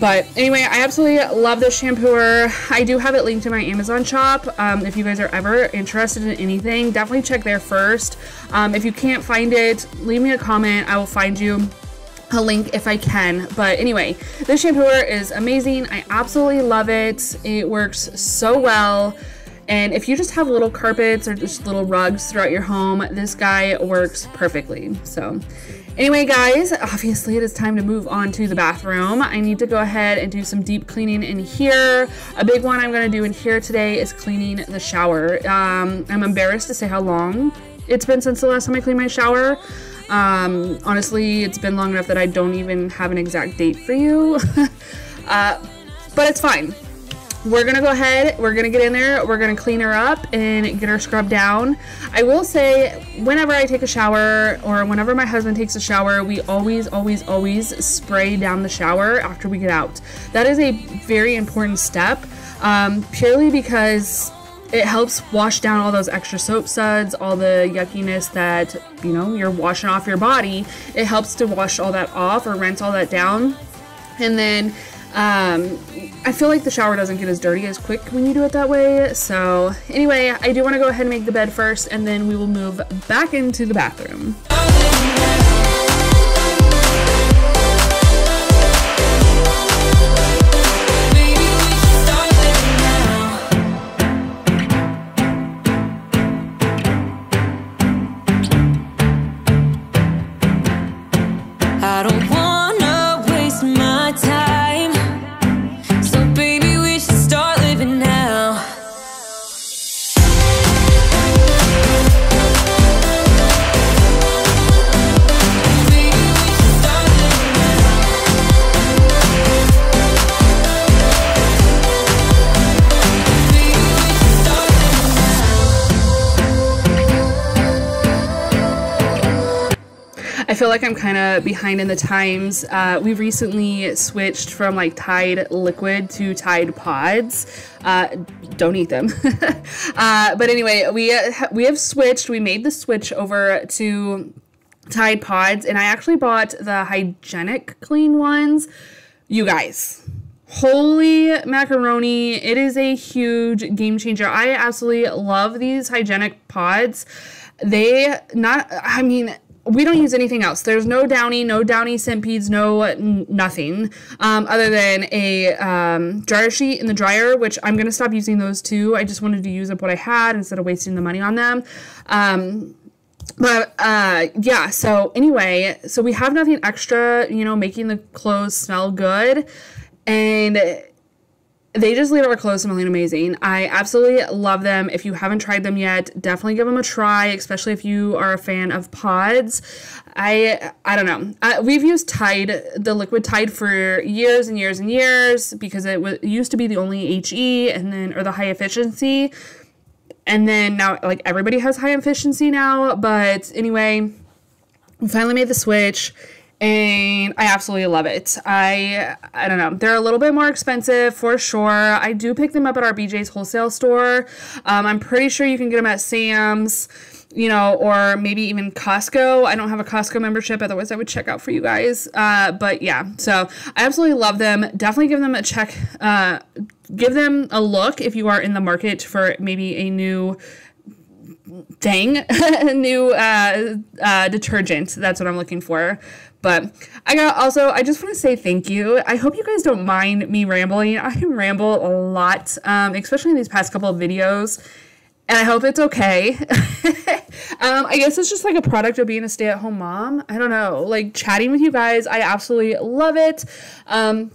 But anyway, I absolutely love this shampooer. I do have it linked to my Amazon shop. Um, if you guys are ever interested in anything, definitely check there first. Um, if you can't find it, leave me a comment. I will find you a link if I can. But anyway, this shampooer is amazing. I absolutely love it. It works so well. And if you just have little carpets or just little rugs throughout your home, this guy works perfectly. So Anyway, guys, obviously it is time to move on to the bathroom. I need to go ahead and do some deep cleaning in here. A big one I'm going to do in here today is cleaning the shower. Um, I'm embarrassed to say how long it's been since the last time I cleaned my shower. Um, honestly, it's been long enough that I don't even have an exact date for you. uh, but it's fine. We're gonna go ahead we're gonna get in there we're gonna clean her up and get her scrubbed down. I will say whenever i take a shower or whenever my husband takes a shower we always always always spray down the shower after we get out. That is a very important step um, purely because it helps wash down all those extra soap suds, all the yuckiness that, you know, you're washing off your body. It helps to wash all that off or rinse all that down. And then um, I feel like the shower doesn't get as dirty as quick when you do it that way. So anyway, I do want to go ahead and make the bed first and then we will move back into the bathroom. Feel like I'm kind of behind in the times. Uh, we recently switched from like Tide liquid to Tide pods. Uh, don't eat them. uh, but anyway, we we have switched. We made the switch over to Tide pods, and I actually bought the hygienic clean ones. You guys, holy macaroni it is a huge game changer i absolutely love these hygienic pods they not i mean we don't use anything else. There's no Downy, no Downy scent beads, no nothing um, other than a um, dryer sheet in the dryer, which I'm going to stop using those too. I just wanted to use up what I had instead of wasting the money on them. Um, but uh yeah so anyway so we have nothing extra you know making the clothes smell good and they just leave our clothes smelling amazing. I absolutely love them. If you haven't tried them yet, definitely give them a try, especially if you are a fan of pods. I I don't know. I, we've used Tide, the liquid Tide, for years and years and years because it, was, it used to be the only HE and then or the high efficiency, and then now like everybody has high efficiency now. But anyway, we finally made the switch and I absolutely love it. I I don't know. They're a little bit more expensive for sure. I do pick them up at our BJ's wholesale store. Um, I'm pretty sure you can get them at Sam's, you know, or maybe even Costco. I don't have a Costco membership, otherwise I would check out for you guys. Uh, but yeah, so I absolutely love them. Definitely give them a check. Uh, give them a look if you are in the market for maybe a new thing new uh, uh, detergent. That's what i'm looking for. But i got also i just want to say thank you. I hope you guys don't mind me rambling. I can ramble a lot um, especially in these past couple of videos and i hope it's okay. Um, i guess it's just like a product of being a stay-at-home mom. I don't know like chatting with you guys i absolutely love it. Um,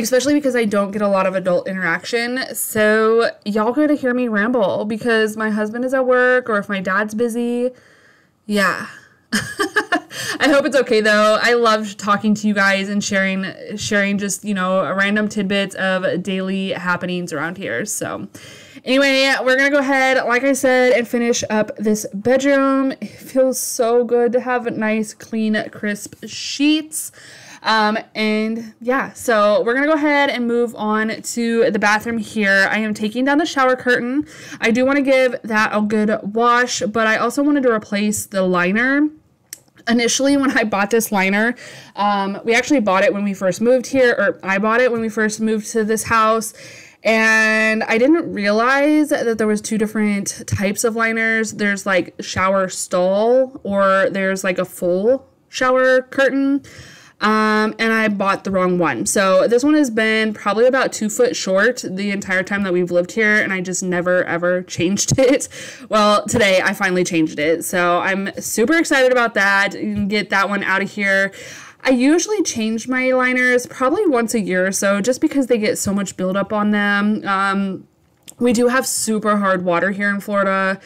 especially because I don't get a lot of adult interaction. So y'all gotta hear me ramble because my husband is at work or if my dad's busy. Yeah. I hope it's okay though. I love talking to you guys and sharing sharing just, you know, a random tidbits of daily happenings around here. So anyway, we're gonna go ahead, like I said, and finish up this bedroom. It feels so good to have nice, clean, crisp sheets. Um, and yeah, so we're gonna go ahead and move on to the bathroom here. I am taking down the shower curtain. I do want to give that a good wash, but I also wanted to replace the liner initially when i bought this liner um, we actually bought it when we first moved here or i bought it when we first moved to this house and i didn't realize that there was two different types of liners there's like shower stall or there's like a full shower curtain um, and I bought the wrong one. So this one has been probably about two foot short the entire time that we've lived here, and I just never ever changed it. Well, today I finally changed it, so I'm super excited about that. and get that one out of here. I usually change my liners probably once a year or so, just because they get so much buildup on them. Um, we do have super hard water here in Florida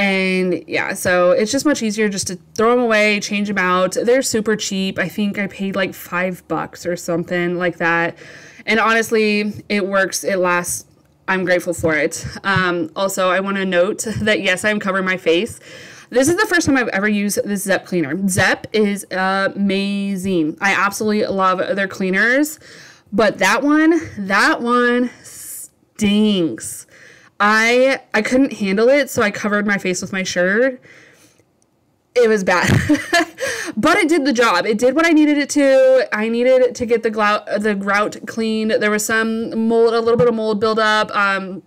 and yeah, so it's just much easier just to throw them away, change them out. They're super cheap. I think I paid like five bucks or something like that. And honestly, it works. It lasts. I'm grateful for it. Um, also, I want to note that yes, I'm covering my face. This is the first time I've ever used this Zep cleaner. Zep is amazing. I absolutely love their cleaners, but that one, that one stinks. I I couldn't handle it, so I covered my face with my shirt. It was bad. but it did the job. It did what I needed it to. I needed to get the grout the grout cleaned. There was some mold, a little bit of mold buildup. Um,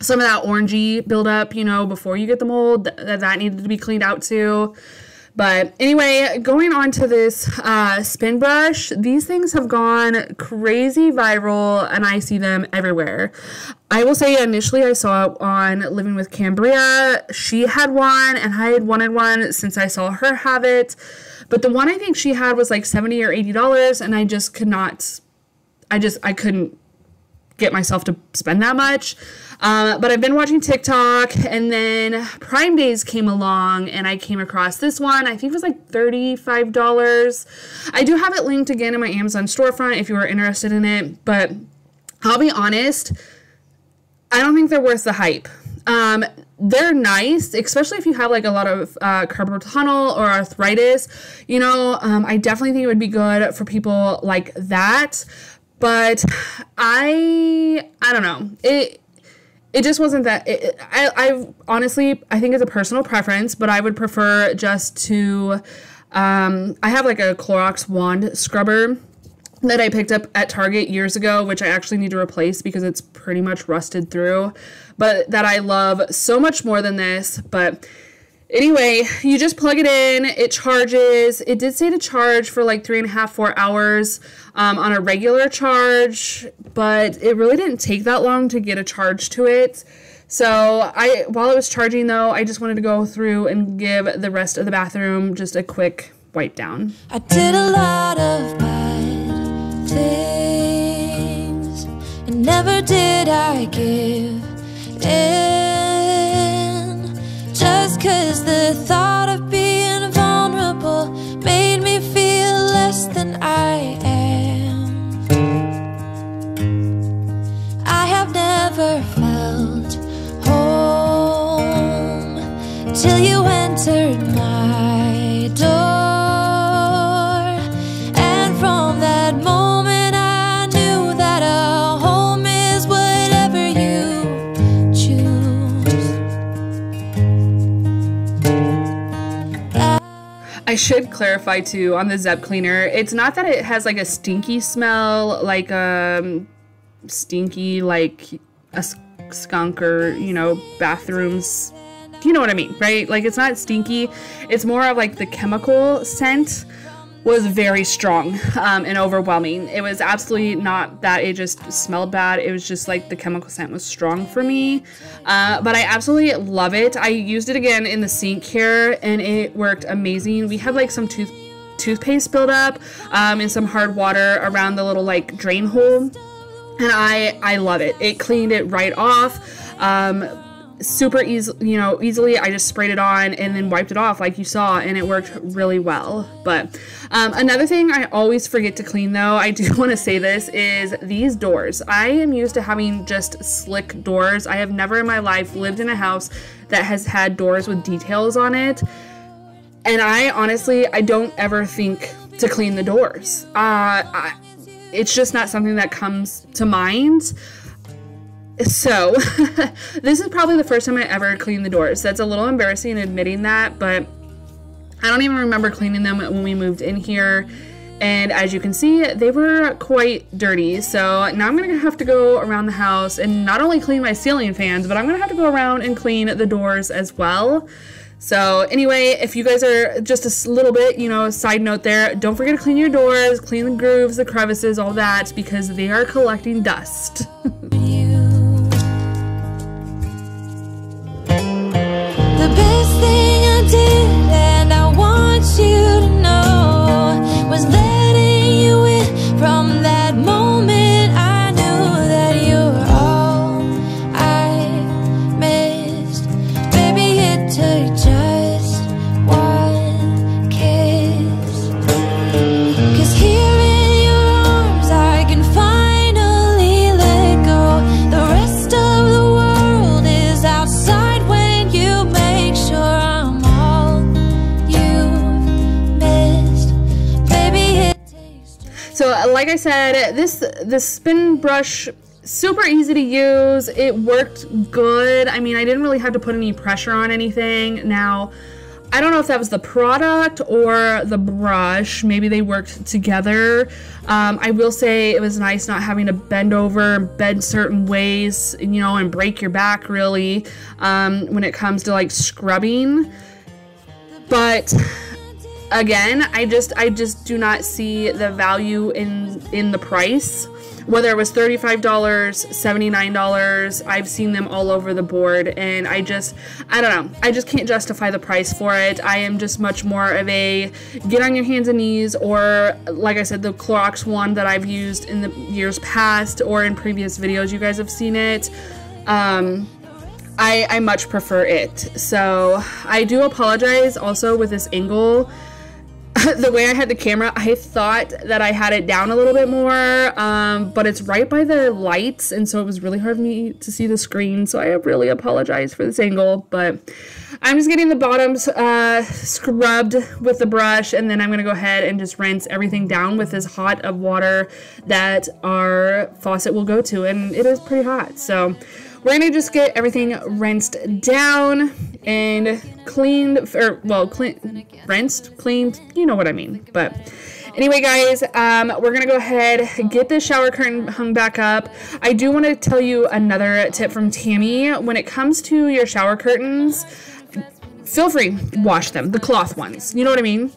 some of that orangey buildup, you know, before you get the mold, that that needed to be cleaned out too. But anyway, going on to this uh, spin brush, these things have gone crazy viral and I see them everywhere. I will say initially I saw it on Living with Cambria. She had one and I had wanted one since I saw her have it. But the one I think she had was like 70 or $80 and I just could not, I just, I couldn't get myself to spend that much. Um, but I've been watching TikTok, and then Prime Days came along, and I came across this one. I think it was like $35. I do have it linked again in my Amazon storefront if you are interested in it, but I'll be honest, I don't think they're worth the hype. Um, they're nice, especially if you have like a lot of uh, carpal tunnel or arthritis. You know, um, I definitely think it would be good for people like that but I I don't know it it just wasn't that it, I I honestly I think it's a personal preference but I would prefer just to um, I have like a Clorox wand scrubber that I picked up at Target years ago, which I actually need to replace because it's pretty much rusted through, but that I love so much more than this. But Anyway, you just plug it in, it charges. It did say to charge for like three and a half, four hours um, on a regular charge, but it really didn't take that long to get a charge to it. So I, while it was charging though, I just wanted to go through and give the rest of the bathroom just a quick wipe down. I did a lot of bad things, and never did I give in. Than I am. I have never felt home till you entered I should clarify too on the Zep cleaner. It's not that it has like a stinky smell, like um stinky like a skunk or you know bathrooms. You know what I mean, right? Like it's not stinky. It's more of like the chemical scent was very strong um, and overwhelming. It was absolutely not that it just smelled bad. It was just like the chemical scent was strong for me. Uh, but I absolutely love it. I used it again in the sink here and it worked amazing. We had like some tooth toothpaste buildup um, and some hard water around the little like drain hole and I I love it. It cleaned it right off. Um, super easy, you know, easily. I just sprayed it on and then wiped it off like you saw, and it worked really well. But um, another thing I always forget to clean, though, I do want to say this is these doors. I am used to having just slick doors. I have never in my life lived in a house that has had doors with details on it. And I honestly, I don't ever think to clean the doors. Uh, I, it's just not something that comes to mind. So, this is probably the first time I ever cleaned the doors. That's a little embarrassing admitting that, but I don't even remember cleaning them when we moved in here. And as you can see, they were quite dirty. So now I'm gonna have to go around the house and not only clean my ceiling fans, but I'm gonna have to go around and clean the doors as well. So anyway, if you guys are just a little bit, you know, side note there, don't forget to clean your doors, clean the grooves, the crevices, all that, because they are collecting dust. like I said, this the spin brush super easy to use. It worked good. I mean, I didn't really have to put any pressure on anything. Now, I don't know if that was the product or the brush. Maybe they worked together. Um, I will say it was nice not having to bend over and bend certain ways, you know, and break your back really um, when it comes to like scrubbing. But again i just i just do not see the value in in the price whether it was $35 $79 i've seen them all over the board and i just i don't know i just can't justify the price for it i am just much more of a get on your hands and knees or like i said the clorox one that i've used in the years past or in previous videos you guys have seen it um I, I much prefer it. So I do apologize also with this angle. the way I had the camera, I thought that I had it down a little bit more, um, but it's right by the lights, and so it was really hard for me to see the screen. So I really apologize for this angle, but I'm just getting the bottoms uh, scrubbed with the brush, and then I'm gonna go ahead and just rinse everything down with as hot of water that our faucet will go to, and it is pretty hot. So we're gonna just get everything rinsed down and cleaned, or well, clean, rinsed, cleaned. You know what I mean. But anyway, guys, um, we're gonna go ahead get this shower curtain hung back up. I do want to tell you another tip from Tammy when it comes to your shower curtains. Feel free, wash them, the cloth ones. You know what I mean?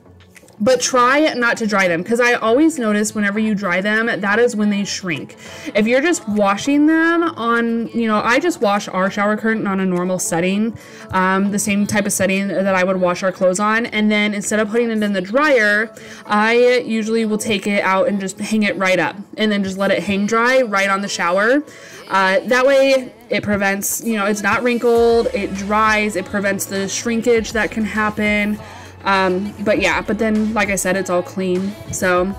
But try not to dry them because I always notice whenever you dry them, that is when they shrink. If you're just washing them on, you know, I just wash our shower curtain on a normal setting, um, the same type of setting that I would wash our clothes on, and then instead of putting it in the dryer, I usually will take it out and just hang it right up and then just let it hang dry right on the shower. Uh, that way, it prevents, you know, it's not wrinkled, it dries, it prevents the shrinkage that can happen. Um, but yeah, but then, like I said, it's all clean. So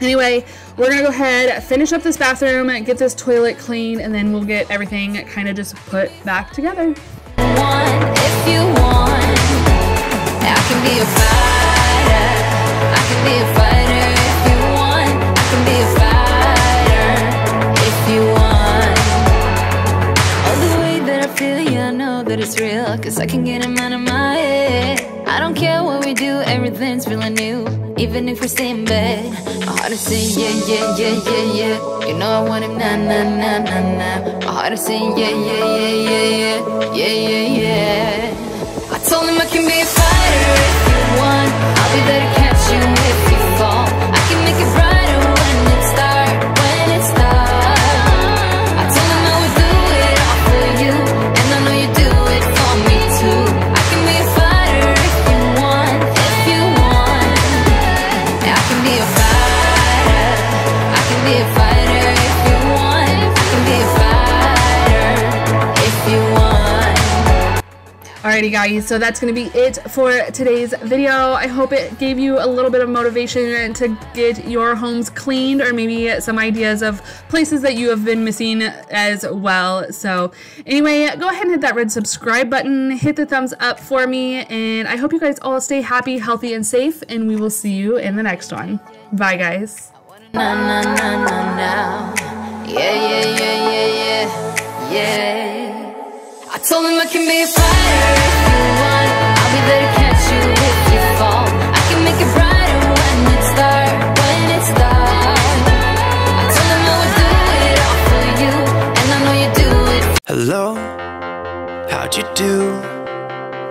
anyway, we're gonna go ahead, finish up this bathroom, get this toilet clean, and then we'll get everything kind of just put back together. Cause I can get him out of my head. I don't care what we do, everything's feeling new. Even if we stay in bed, my heart is saying yeah, yeah, yeah, yeah, yeah. You know I want him nah, nah, nah, nah, nah. My heart is saying yeah, yeah, yeah, yeah, yeah, yeah, yeah, yeah. I told him I can be a fighter if you want. I'll be there. Alrighty guys, so that's going to be it for today's video. I hope it gave you a little bit of motivation to get your homes cleaned or maybe some ideas of places that you have been missing as well. So anyway, go ahead and hit that red subscribe button, hit the thumbs up for me, and I hope you guys all stay happy, healthy, and safe, and we will see you in the next one. Bye guys. Yeah, yeah, yeah, yeah, yeah, yeah. Him I can be a fighter if you want. I'll be there to catch you if you fall. I can make it brighter when it's dark, when it's dark. I told him I would do it all for you, and I know you do it Hello, how'd you do?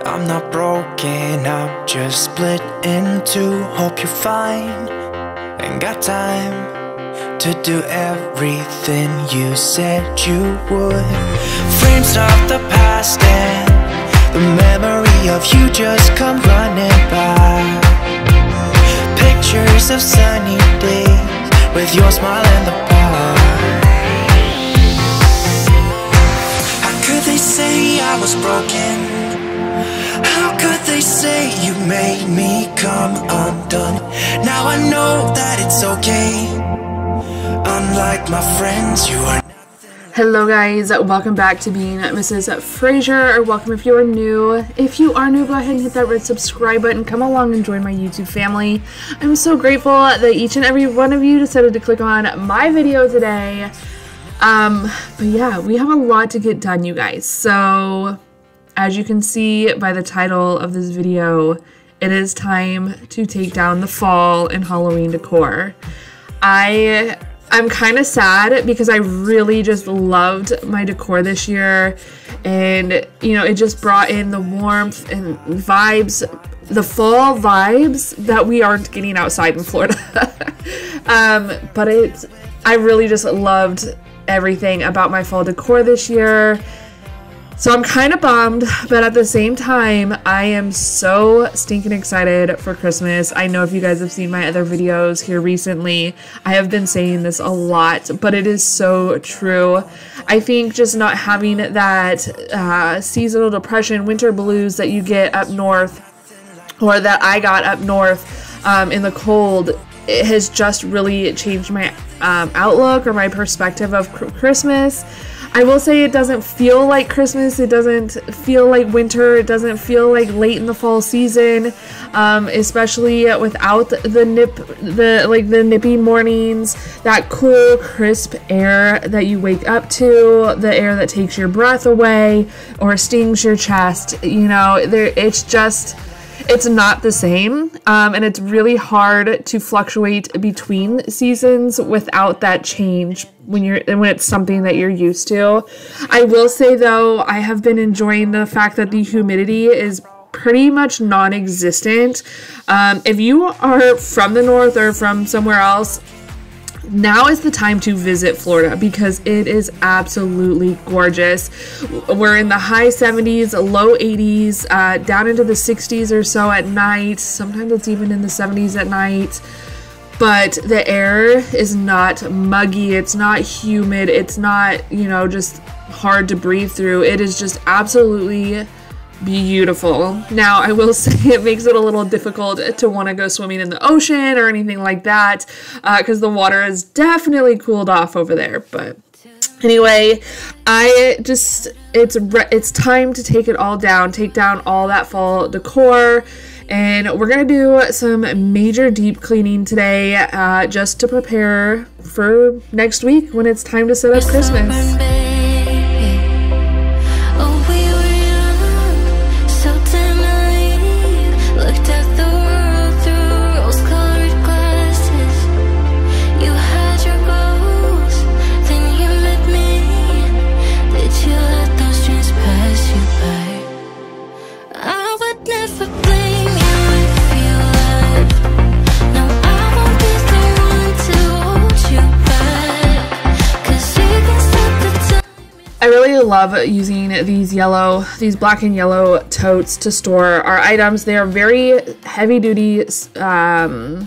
I'm not broken, I'm just split in two. Hope you're fine ain't got time to do everything you said you would. Frames of the past and the memory of you just come running by. Pictures of sunny days with your smile and the bar. How could they say I was broken? How could they say you made me come undone? Now I know that it's okay. Unlike my friends, you are. Hello guys, welcome back to being Mrs. Frasure, or welcome if you are new. If you are new, go ahead and hit that red subscribe button, come along and join my YouTube family. I'm so grateful that each and every one of you decided to click on my video today. Um, but yeah, we have a lot to get done, you guys. So, as you can see by the title of this video, it is time to take down the fall and Halloween decor. I I'm kind of sad because I really just loved my decor this year and you know it just brought in the warmth and vibes the fall vibes that we aren't getting outside in Florida. um, but it's I really just loved everything about my fall decor this year. So I'm kind of bummed, but at the same time, I am so stinking excited for Christmas. I know if you guys have seen my other videos here recently, I have been saying this a lot, but it is so true. I think just not having that uh, seasonal depression, winter blues that you get up north, or that I got up north um, in the cold, it has just really changed my um, outlook or my perspective of Christmas. I will say it doesn't feel like Christmas. It doesn't feel like winter. It doesn't feel like late in the fall season, um, especially without the nip, the like the nippy mornings, that cool, crisp air that you wake up to, the air that takes your breath away or stings your chest. You know, there. It's just it's not the same um, and it's really hard to fluctuate between seasons without that change when you're when it's something that you're used to i will say though i have been enjoying the fact that the humidity is pretty much non existent. Um, if you are from the north or from somewhere else, now is the time to visit Florida because it is absolutely gorgeous. We're in the high 70s, low 80s, uh, down into the 60s or so at night. Sometimes it's even in the 70s at night. But the air is not muggy, it's not humid, it's not, you know, just hard to breathe through. It is just absolutely beautiful. Now, I will say it makes it a little difficult to want to go swimming in the ocean or anything like that because uh, the water has definitely cooled off over there. But anyway, I just it's it's time to take it all down, take down all that fall decor. And we're gonna do some major deep cleaning today uh, just to prepare for next week when it's time to set up Christmas. Love using these yellow, these black and yellow totes to store our items. They are very heavy duty, um,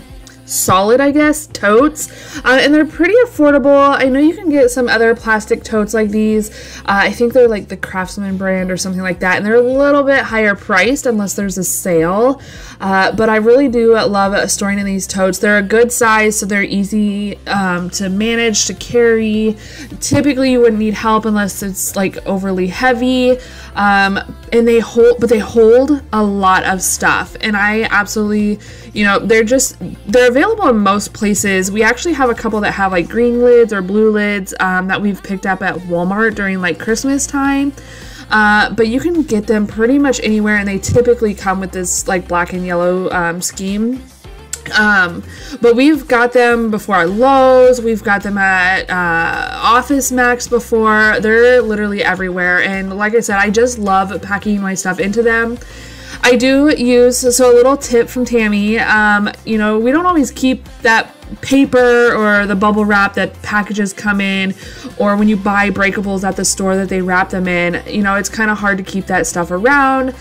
solid, I guess, totes, uh, and they're pretty affordable. I know you can get some other plastic totes like these. Uh, I think they're like the Craftsman brand or something like that, and they're a little bit higher priced unless there's a sale. Uh, but I really do love storing in these totes. They're a good size, so they're easy um, to manage, to carry. Typically, you wouldn't need help unless it's like overly heavy. Um, and they hold, but they hold a lot of stuff. And I absolutely, you know, they're just, they're available in most places. We actually have a couple that have like green lids or blue lids um, that we've picked up at Walmart during like Christmas time. Uh, but you can get them pretty much anywhere, and they typically come with this like black and yellow um, scheme. Um, but we've got them before at Lowe's, we've got them at uh, Office Max before. They're literally everywhere, and like I said, I just love packing my stuff into them. I do use so a little tip from Tammy. Um, you know, we don't always keep that paper or the bubble wrap that packages come in, or when you buy breakables at the store that they wrap them in. You know, it's kind of hard to keep that stuff around.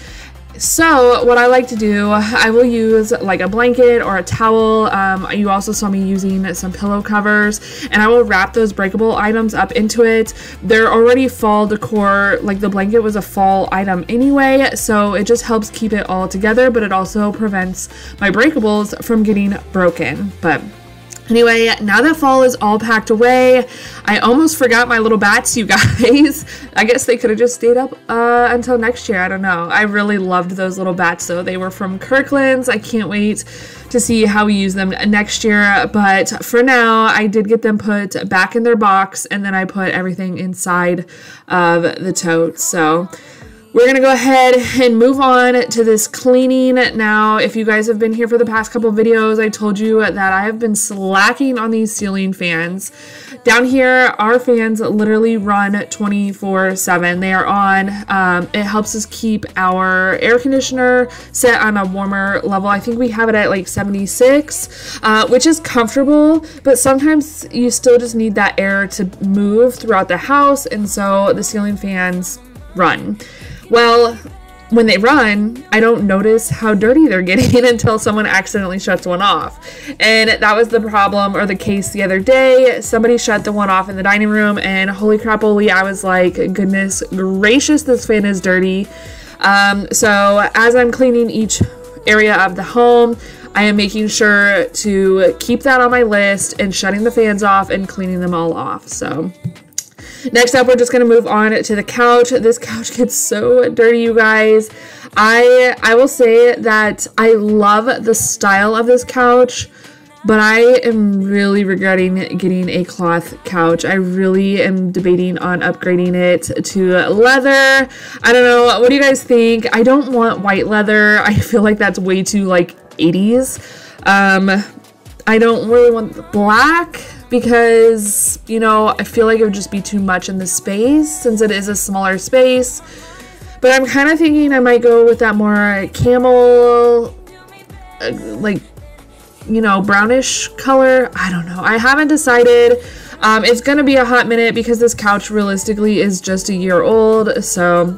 So what I like to do, I will use like a blanket or a towel. Um, you also saw me using some pillow covers and I will wrap those breakable items up into it. They're already fall decor, like the blanket was a fall item anyway, so it just helps keep it all together, but it also prevents my breakables from getting broken. But Anyway, now that fall is all packed away, I almost forgot my little bats, you guys. I guess they could have just stayed up uh, until next year. I don't know. I really loved those little bats, though. They were from Kirkland's. I can't wait to see how we use them next year. But for now, I did get them put back in their box, and then I put everything inside of the tote. So we're going to go ahead and move on to this cleaning now. If you guys have been here for the past couple videos, I told you that I have been slacking on these ceiling fans. Down here, our fans literally run 24-7. They are on. Um, it helps us keep our air conditioner set on a warmer level. I think we have it at like 76, uh, which is comfortable, but sometimes you still just need that air to move throughout the house, and so the ceiling fans run. Well, when they run, I don't notice how dirty they're getting until someone accidentally shuts one off. And that was the problem or the case the other day. Somebody shut the one off in the dining room, and holy crap, holy, I was like, goodness gracious, this fan is dirty. Um, so as I'm cleaning each area of the home, I am making sure to keep that on my list and shutting the fans off and cleaning them all off. So Next up, we're just gonna move on to the couch. This couch gets so dirty, you guys. I I will say that I love the style of this couch, but I am really regretting getting a cloth couch. I really am debating on upgrading it to leather. I don't know. What do you guys think? I don't want white leather. I feel like that's way too like 80s. Um, I don't really want black because, you know, I feel like it would just be too much in the space since it is a smaller space. But I'm kind of thinking I might go with that more camel, uh, like, you know, brownish color. I don't know. I haven't decided. Um, it's going to be a hot minute because this couch realistically is just a year old. So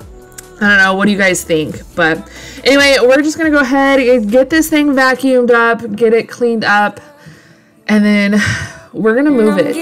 I don't know. What do you guys think? But anyway, we're just going to go ahead and get this thing vacuumed up, get it cleaned up, and then we're going to move it.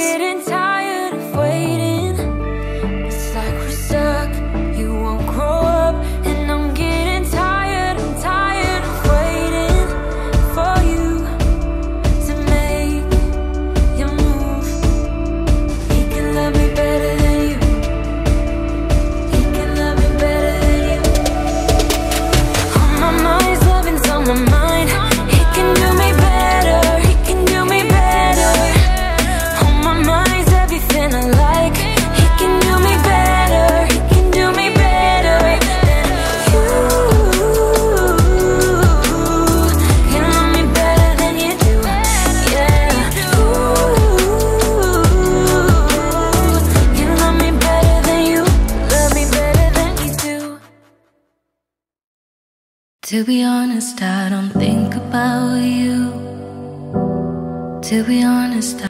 To be honest, I don't think about you. To be honest, I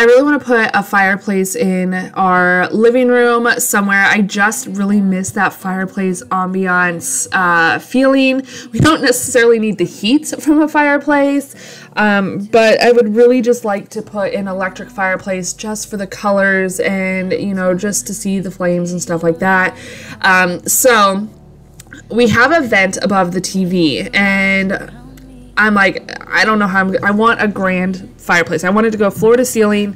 I really want to put a fireplace in our living room somewhere. I just really miss that fireplace ambiance uh, feeling. We don't necessarily need the heat from a fireplace, um, but I would really just like to put an electric fireplace just for the colors and, you know, just to see the flames and stuff like that. Um, so we have a vent above the TV and I'm like, I don't know how I'm. I want a grand fireplace. I wanted to go floor to ceiling,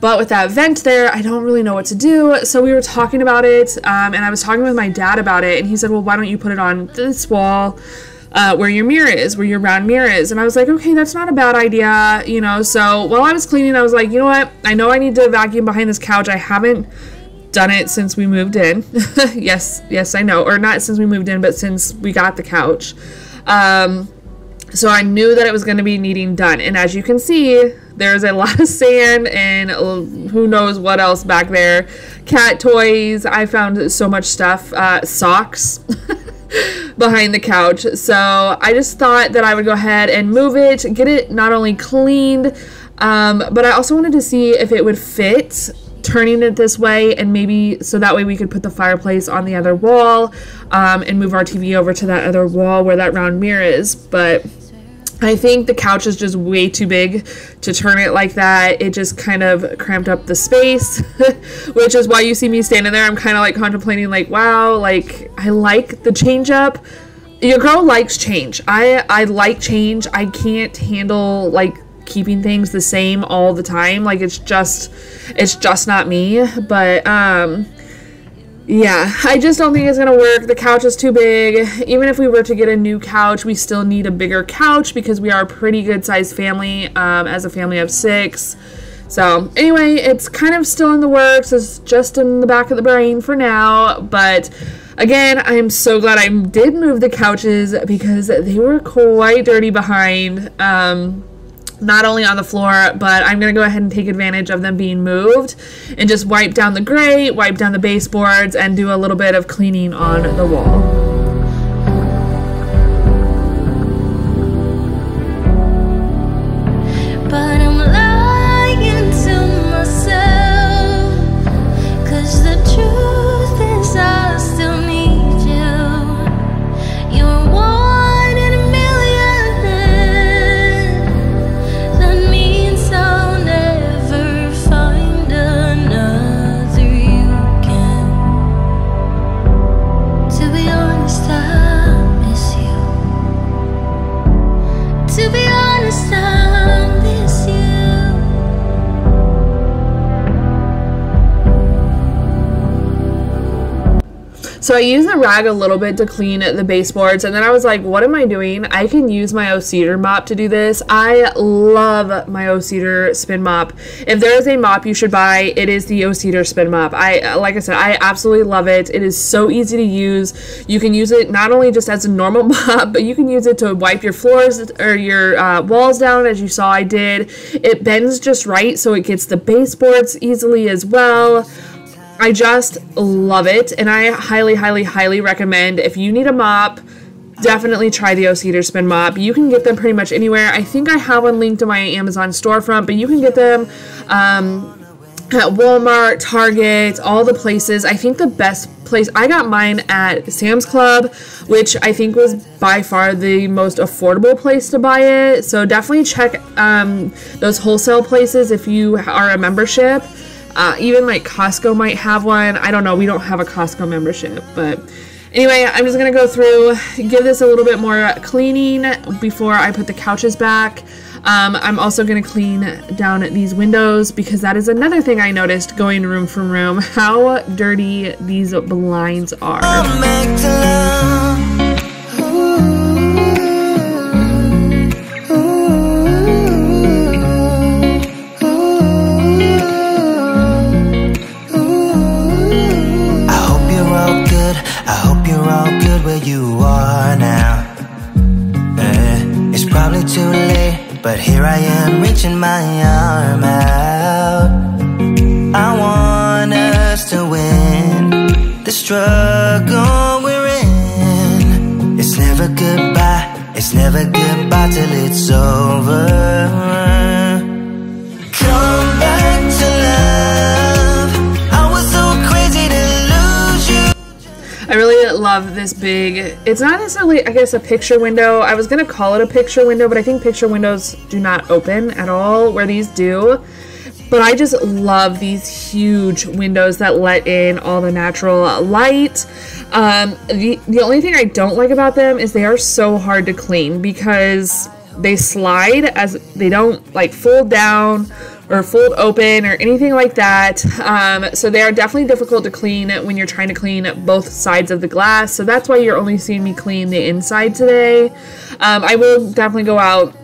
but with that vent there, I don't really know what to do. So we were talking about it, um, and I was talking with my dad about it, and he said, "Well, why don't you put it on this wall?" Uh, where your mirror is, where your round mirror is. And I was like, okay, that's not a bad idea, you know. So while I was cleaning, I was like, you know what? I know I need to vacuum behind this couch. I haven't done it since we moved in. yes, yes, I know. Or not since we moved in, but since we got the couch. Um, so I knew that it was going to be needing done. And as you can see, there's a lot of sand and who knows what else back there. Cat toys. I found so much stuff. Uh, socks behind the couch. So I just thought that I would go ahead and move it, get it not only cleaned, um, but I also wanted to see if it would fit turning it this way and maybe so that way we could put the fireplace on the other wall um, and move our TV over to that other wall where that round mirror is. But I think the couch is just way too big to turn it like that. It just kind of cramped up the space, which is why you see me standing there. I'm kind of like contemplating, like, wow, like I like the change up. Your girl likes change. I I like change. I can't handle like keeping things the same all the time. Like it's just it's just not me. But um yeah, I just don't think it's gonna work. The couch is too big. Even if we were to get a new couch, we still need a bigger couch because we are a pretty good sized family, um, as a family of six. So anyway, it's kind of still in the works. It's just in the back of the brain for now. But again, I am so glad I did move the couches because they were quite dirty behind. Um, not only on the floor, but I'm gonna go ahead and take advantage of them being moved and just wipe down the grate, wipe down the baseboards, and do a little bit of cleaning on the wall. So I used the rag a little bit to clean the baseboards, and then I was like, what am I doing? I can use my O-Cedar mop to do this. I love my O-Cedar spin mop. If there is a mop you should buy, it is the O-Cedar spin mop. I, like I said, I absolutely love it. It is so easy to use. You can use it not only just as a normal mop, but you can use it to wipe your floors or your uh, walls down, as you saw I did. It bends just right, so it gets the baseboards easily as well. I just love it, and I highly, highly, highly recommend if you need a mop. Definitely try the O Cedar Spin Mop. You can get them pretty much anywhere. I think I have one linked to my Amazon storefront, but you can get them um, at Walmart, Target, all the places. I think the best place I got mine at Sam's Club, which I think was by far the most affordable place to buy it. So definitely check um, those wholesale places if you are a membership. Uh, even like Costco might have one. I don't know. We don't have a Costco membership, but anyway, I'm just gonna go through, give this a little bit more cleaning before I put the couches back. Um, I'm also going to clean down these windows because that is another thing I noticed going room from room how dirty these blinds are. But here I am reaching my arm out. I want us to win the struggle we're in. It's never goodbye, it's never goodbye till it's over. I really love this big, it's not necessarily, I guess, a picture window. I was going to call it a picture window, but I think picture windows do not open at all, where these do. But I just love these huge windows that let in all the natural light. Um, the, the only thing I don't like about them is they are so hard to clean because they slide as they don't like fold down or fold open or anything like that. Um, so they are definitely difficult to clean when you're trying to clean both sides of the glass. So that's why you're only seeing me clean the inside today. Um, I will definitely go out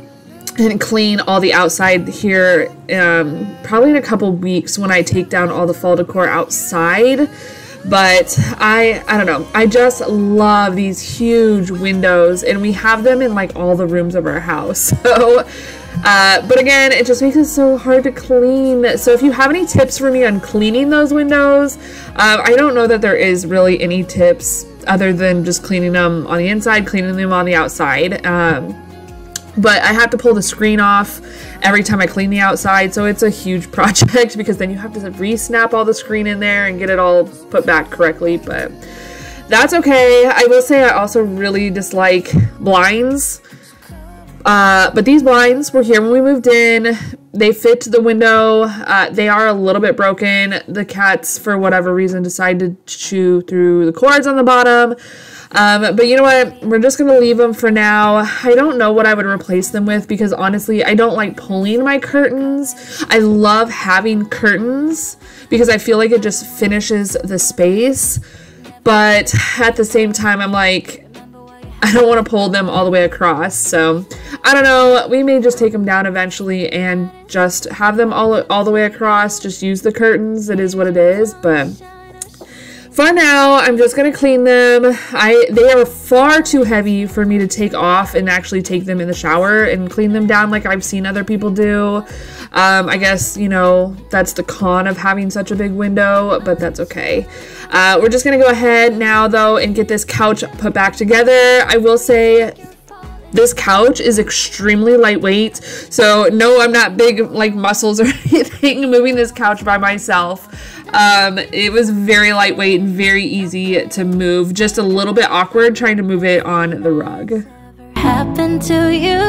and clean all the outside here um, probably in a couple weeks when I take down all the fall decor outside. But I I don't know. I just love these huge windows and we have them in like all the rooms of our house. So uh, but again, it just makes it so hard to clean. So if you have any tips for me on cleaning those windows, um, I don't know that there is really any tips other than just cleaning them on the inside, cleaning them on the outside. Um, but I have to pull the screen off every time I clean the outside, so it's a huge project because then you have to re-snap all the screen in there and get it all put back correctly, but that's okay. I will say I also really dislike blinds. Uh, but these blinds were here when we moved in. They fit the window. Uh, they are a little bit broken. The cats, for whatever reason, decided to chew through the cords on the bottom. Um, but you know what? We're just going to leave them for now. I don't know what I would replace them with because honestly, I don't like pulling my curtains. I love having curtains because I feel like it just finishes the space. But at the same time, I'm like, I don't want to pull them all the way across. So I don't know. We may just take them down eventually and just have them all all the way across. Just use the curtains. It is what it is. But for now, I'm just gonna clean them. I they are far too heavy for me to take off and actually take them in the shower and clean them down like I've seen other people do. Um, I guess you know that's the con of having such a big window, but that's okay. Uh, we're just gonna go ahead now though and get this couch put back together. I will say this couch is extremely lightweight so no i'm not big like muscles or anything moving this couch by myself um, it was very lightweight and very easy to move just a little bit awkward trying to move it on the rug happened to you.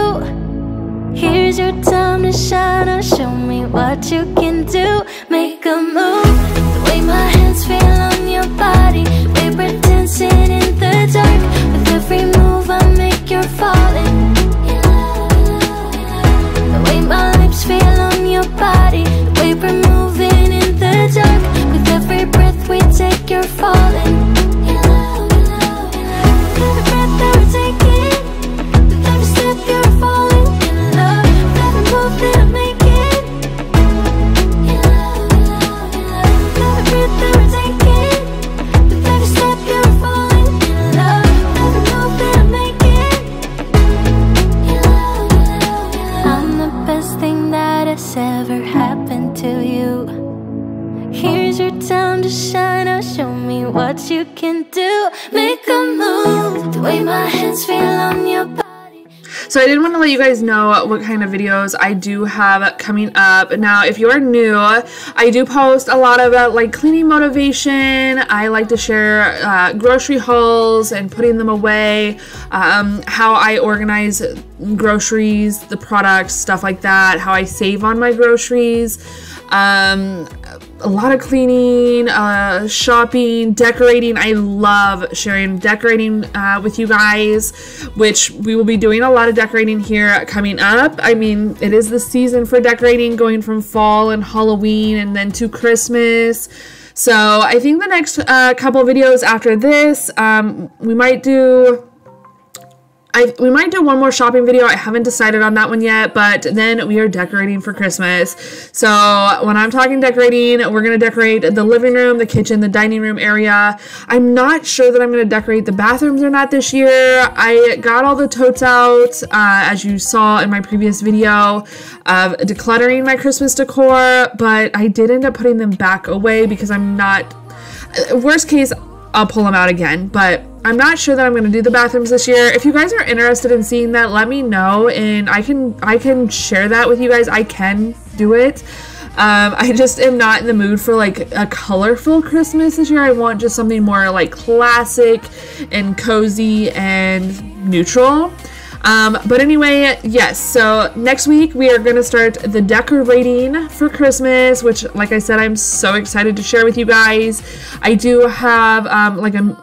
Here's your time to shine show me what you can do. Make a move. The way my hands feel on your body. We were dancing in the dark. With every move I make, you're falling. The way my lips feel on your body, we were moving in the dark. With every breath, we take your falling. Show me what you can do Make a move The way my hands feel on your body So I did want to let you guys know what kind of videos I do have coming up. Now, if you are new, I do post a lot about uh, like cleaning motivation. I like to share uh, grocery hauls and putting them away, um, how I organize groceries, the products, stuff like that, how I save on my groceries. Um, a lot of cleaning, uh, shopping, decorating. I love sharing decorating uh, with you guys, which we will be doing a lot of decorating here coming up. I mean, it is the season for decorating, going from fall and Halloween and then to Christmas. So I think the next uh, couple videos after this, um, we might do I, we might do one more shopping video. I haven't decided on that one yet, but then we are decorating for Christmas. So when I'm talking decorating, we're going to decorate the living room, the kitchen, the dining room area. I'm not sure that I'm going to decorate the bathrooms or not this year. I got all the totes out, uh, as you saw in my previous video, of decluttering my Christmas decor, but I did end up putting them back away because I'm not, worst case, I'll pull them out again, but I'm not sure that I'm going to do the bathrooms this year. If you guys are interested in seeing that, let me know and I can I can share that with you guys. I can do it. Um, I just am not in the mood for like a colorful Christmas this year. I want just something more like classic and cozy and neutral. Um, but anyway, yes, so next week we are going to start the decorating for Christmas, which, like I said, I'm so excited to share with you guys. I do have um, like a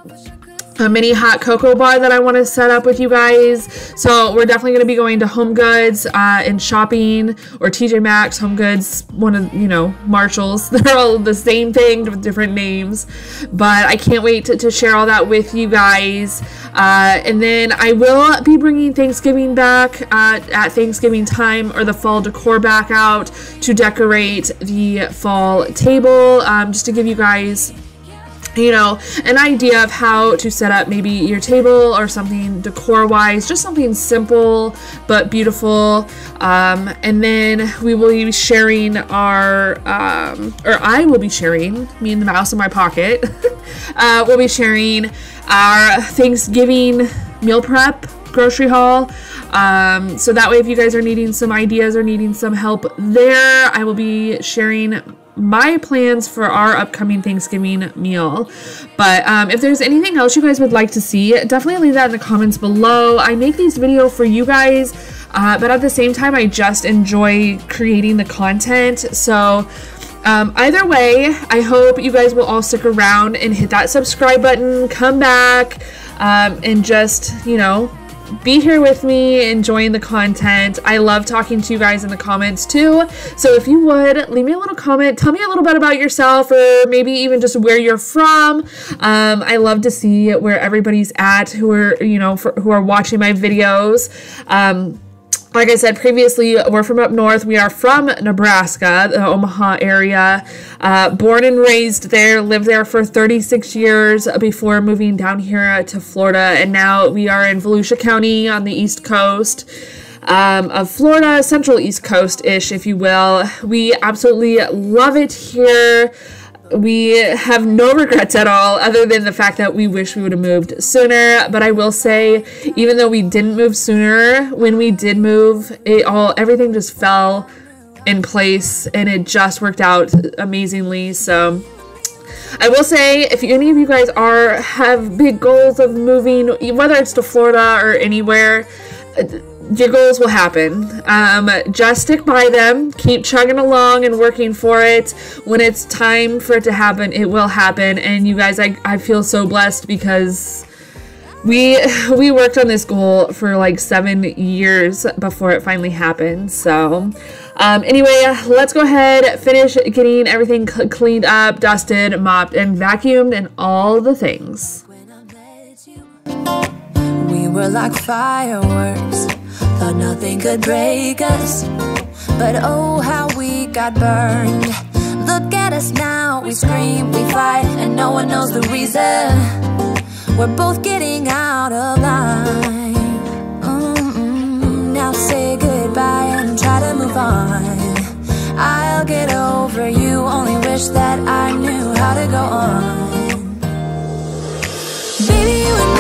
a mini hot cocoa bar that I want to set up with you guys. So we're definitely going to be going to Home Goods uh, and shopping or TJ Maxx, Home Goods, one of, you know, Marshalls. They're all the same thing with different names. But I can't wait to, to share all that with you guys. Uh, and then I will be bringing Thanksgiving back uh, at Thanksgiving time or the fall decor back out to decorate the fall table um, just to give you guys you know, an idea of how to set up maybe your table or something decor wise, just something simple but beautiful. Um, and then we will be sharing our, um, or I will be sharing, me and the mouse in my pocket, uh, we'll be sharing our Thanksgiving meal prep grocery haul. Um, so that way, if you guys are needing some ideas or needing some help there, I will be sharing my plans for our upcoming Thanksgiving meal. But um, if there's anything else you guys would like to see, definitely leave that in the comments below. I make these videos for you guys, uh, but at the same time, I just enjoy creating the content. So um, either way, I hope you guys will all stick around and hit that subscribe button, come back, um, and just, you know, be here with me, enjoying the content. I love talking to you guys in the comments too. So if you would, leave me a little comment. Tell me a little bit about yourself or maybe even just where you're from. Um, I love to see where everybody's at who are, you know, for, who are watching my videos. Um, like I said previously, we're from up north. We are from Nebraska, the Omaha area. Uh, born and raised there, lived there for 36 years before moving down here to Florida. And now we are in Volusia County on the East Coast. Um, of Florida, Central East Coast ish, if you will. We absolutely love it here we have no regrets at all other than the fact that we wish we would have moved sooner. But i will say even though we didn't move sooner when we did move it all everything just fell in place and it just worked out amazingly. So I will say, if any of you guys are have big goals of moving, whether it's to Florida or anywhere, your goals will happen. Um, just stick by them, keep chugging along and working for it. When it's time for it to happen, it will happen. And you guys, I, I feel so blessed because we we worked on this goal for like seven years before it finally happened. So um, anyway, let's go ahead, finish getting everything cl cleaned up, dusted, mopped, and vacuumed, and all the things. We were like fireworks. Thought nothing could break us. But oh, how we got burned. Look at us now, we scream, we fight, and no one knows the reason. We're both getting out of line. Mm-mm. Now say goodbye and try to move on. I'll get over you, only wish that I knew how to go on. Baby, you and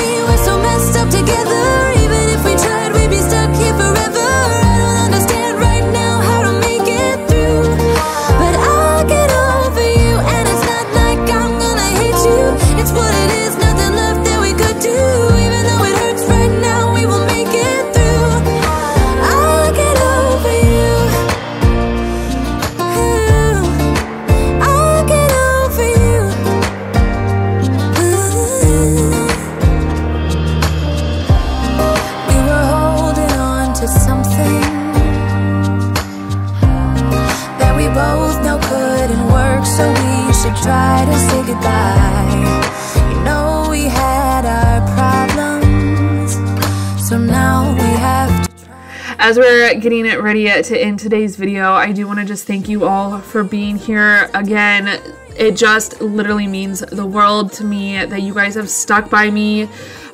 ready to end today's video, I do want to just thank you all for being here again. It just literally means the world to me that you guys have stuck by me.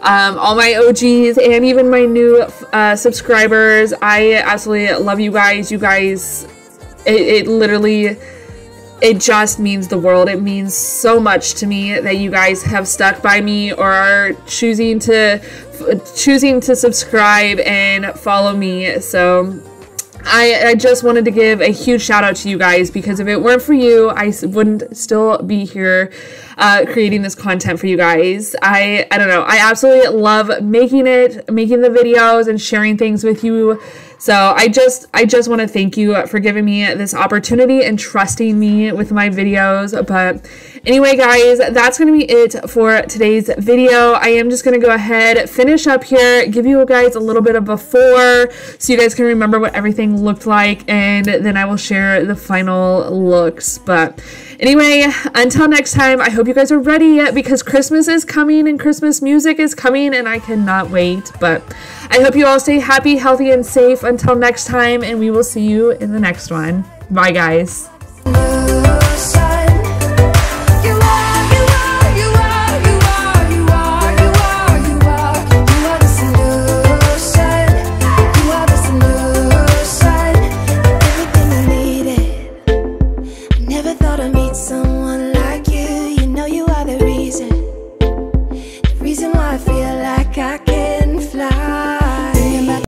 Um, all my OGs and even my new uh, subscribers. I absolutely love you guys. You guys, it, it literally it just means the world. It means so much to me that you guys have stuck by me or are choosing to choosing to subscribe and follow me. So I, I just wanted to give a huge shout out to you guys because if it weren't for you, I wouldn't still be here uh, creating this content for you guys. I I don't know. I absolutely love making it, making the videos and sharing things with you so I just I just want to thank you for giving me this opportunity and trusting me with my videos. But anyway, guys, that's going to be it for today's video. I am just going to go ahead, finish up here, give you guys a little bit of before so you guys can remember what everything looked like, and then I will share the final looks. But anyway, until next time, I hope you guys are ready yet because Christmas is coming and Christmas music is coming, and I cannot wait. But I hope you all stay happy, healthy, and safe until next time, and we will see you in the next one. Bye, guys.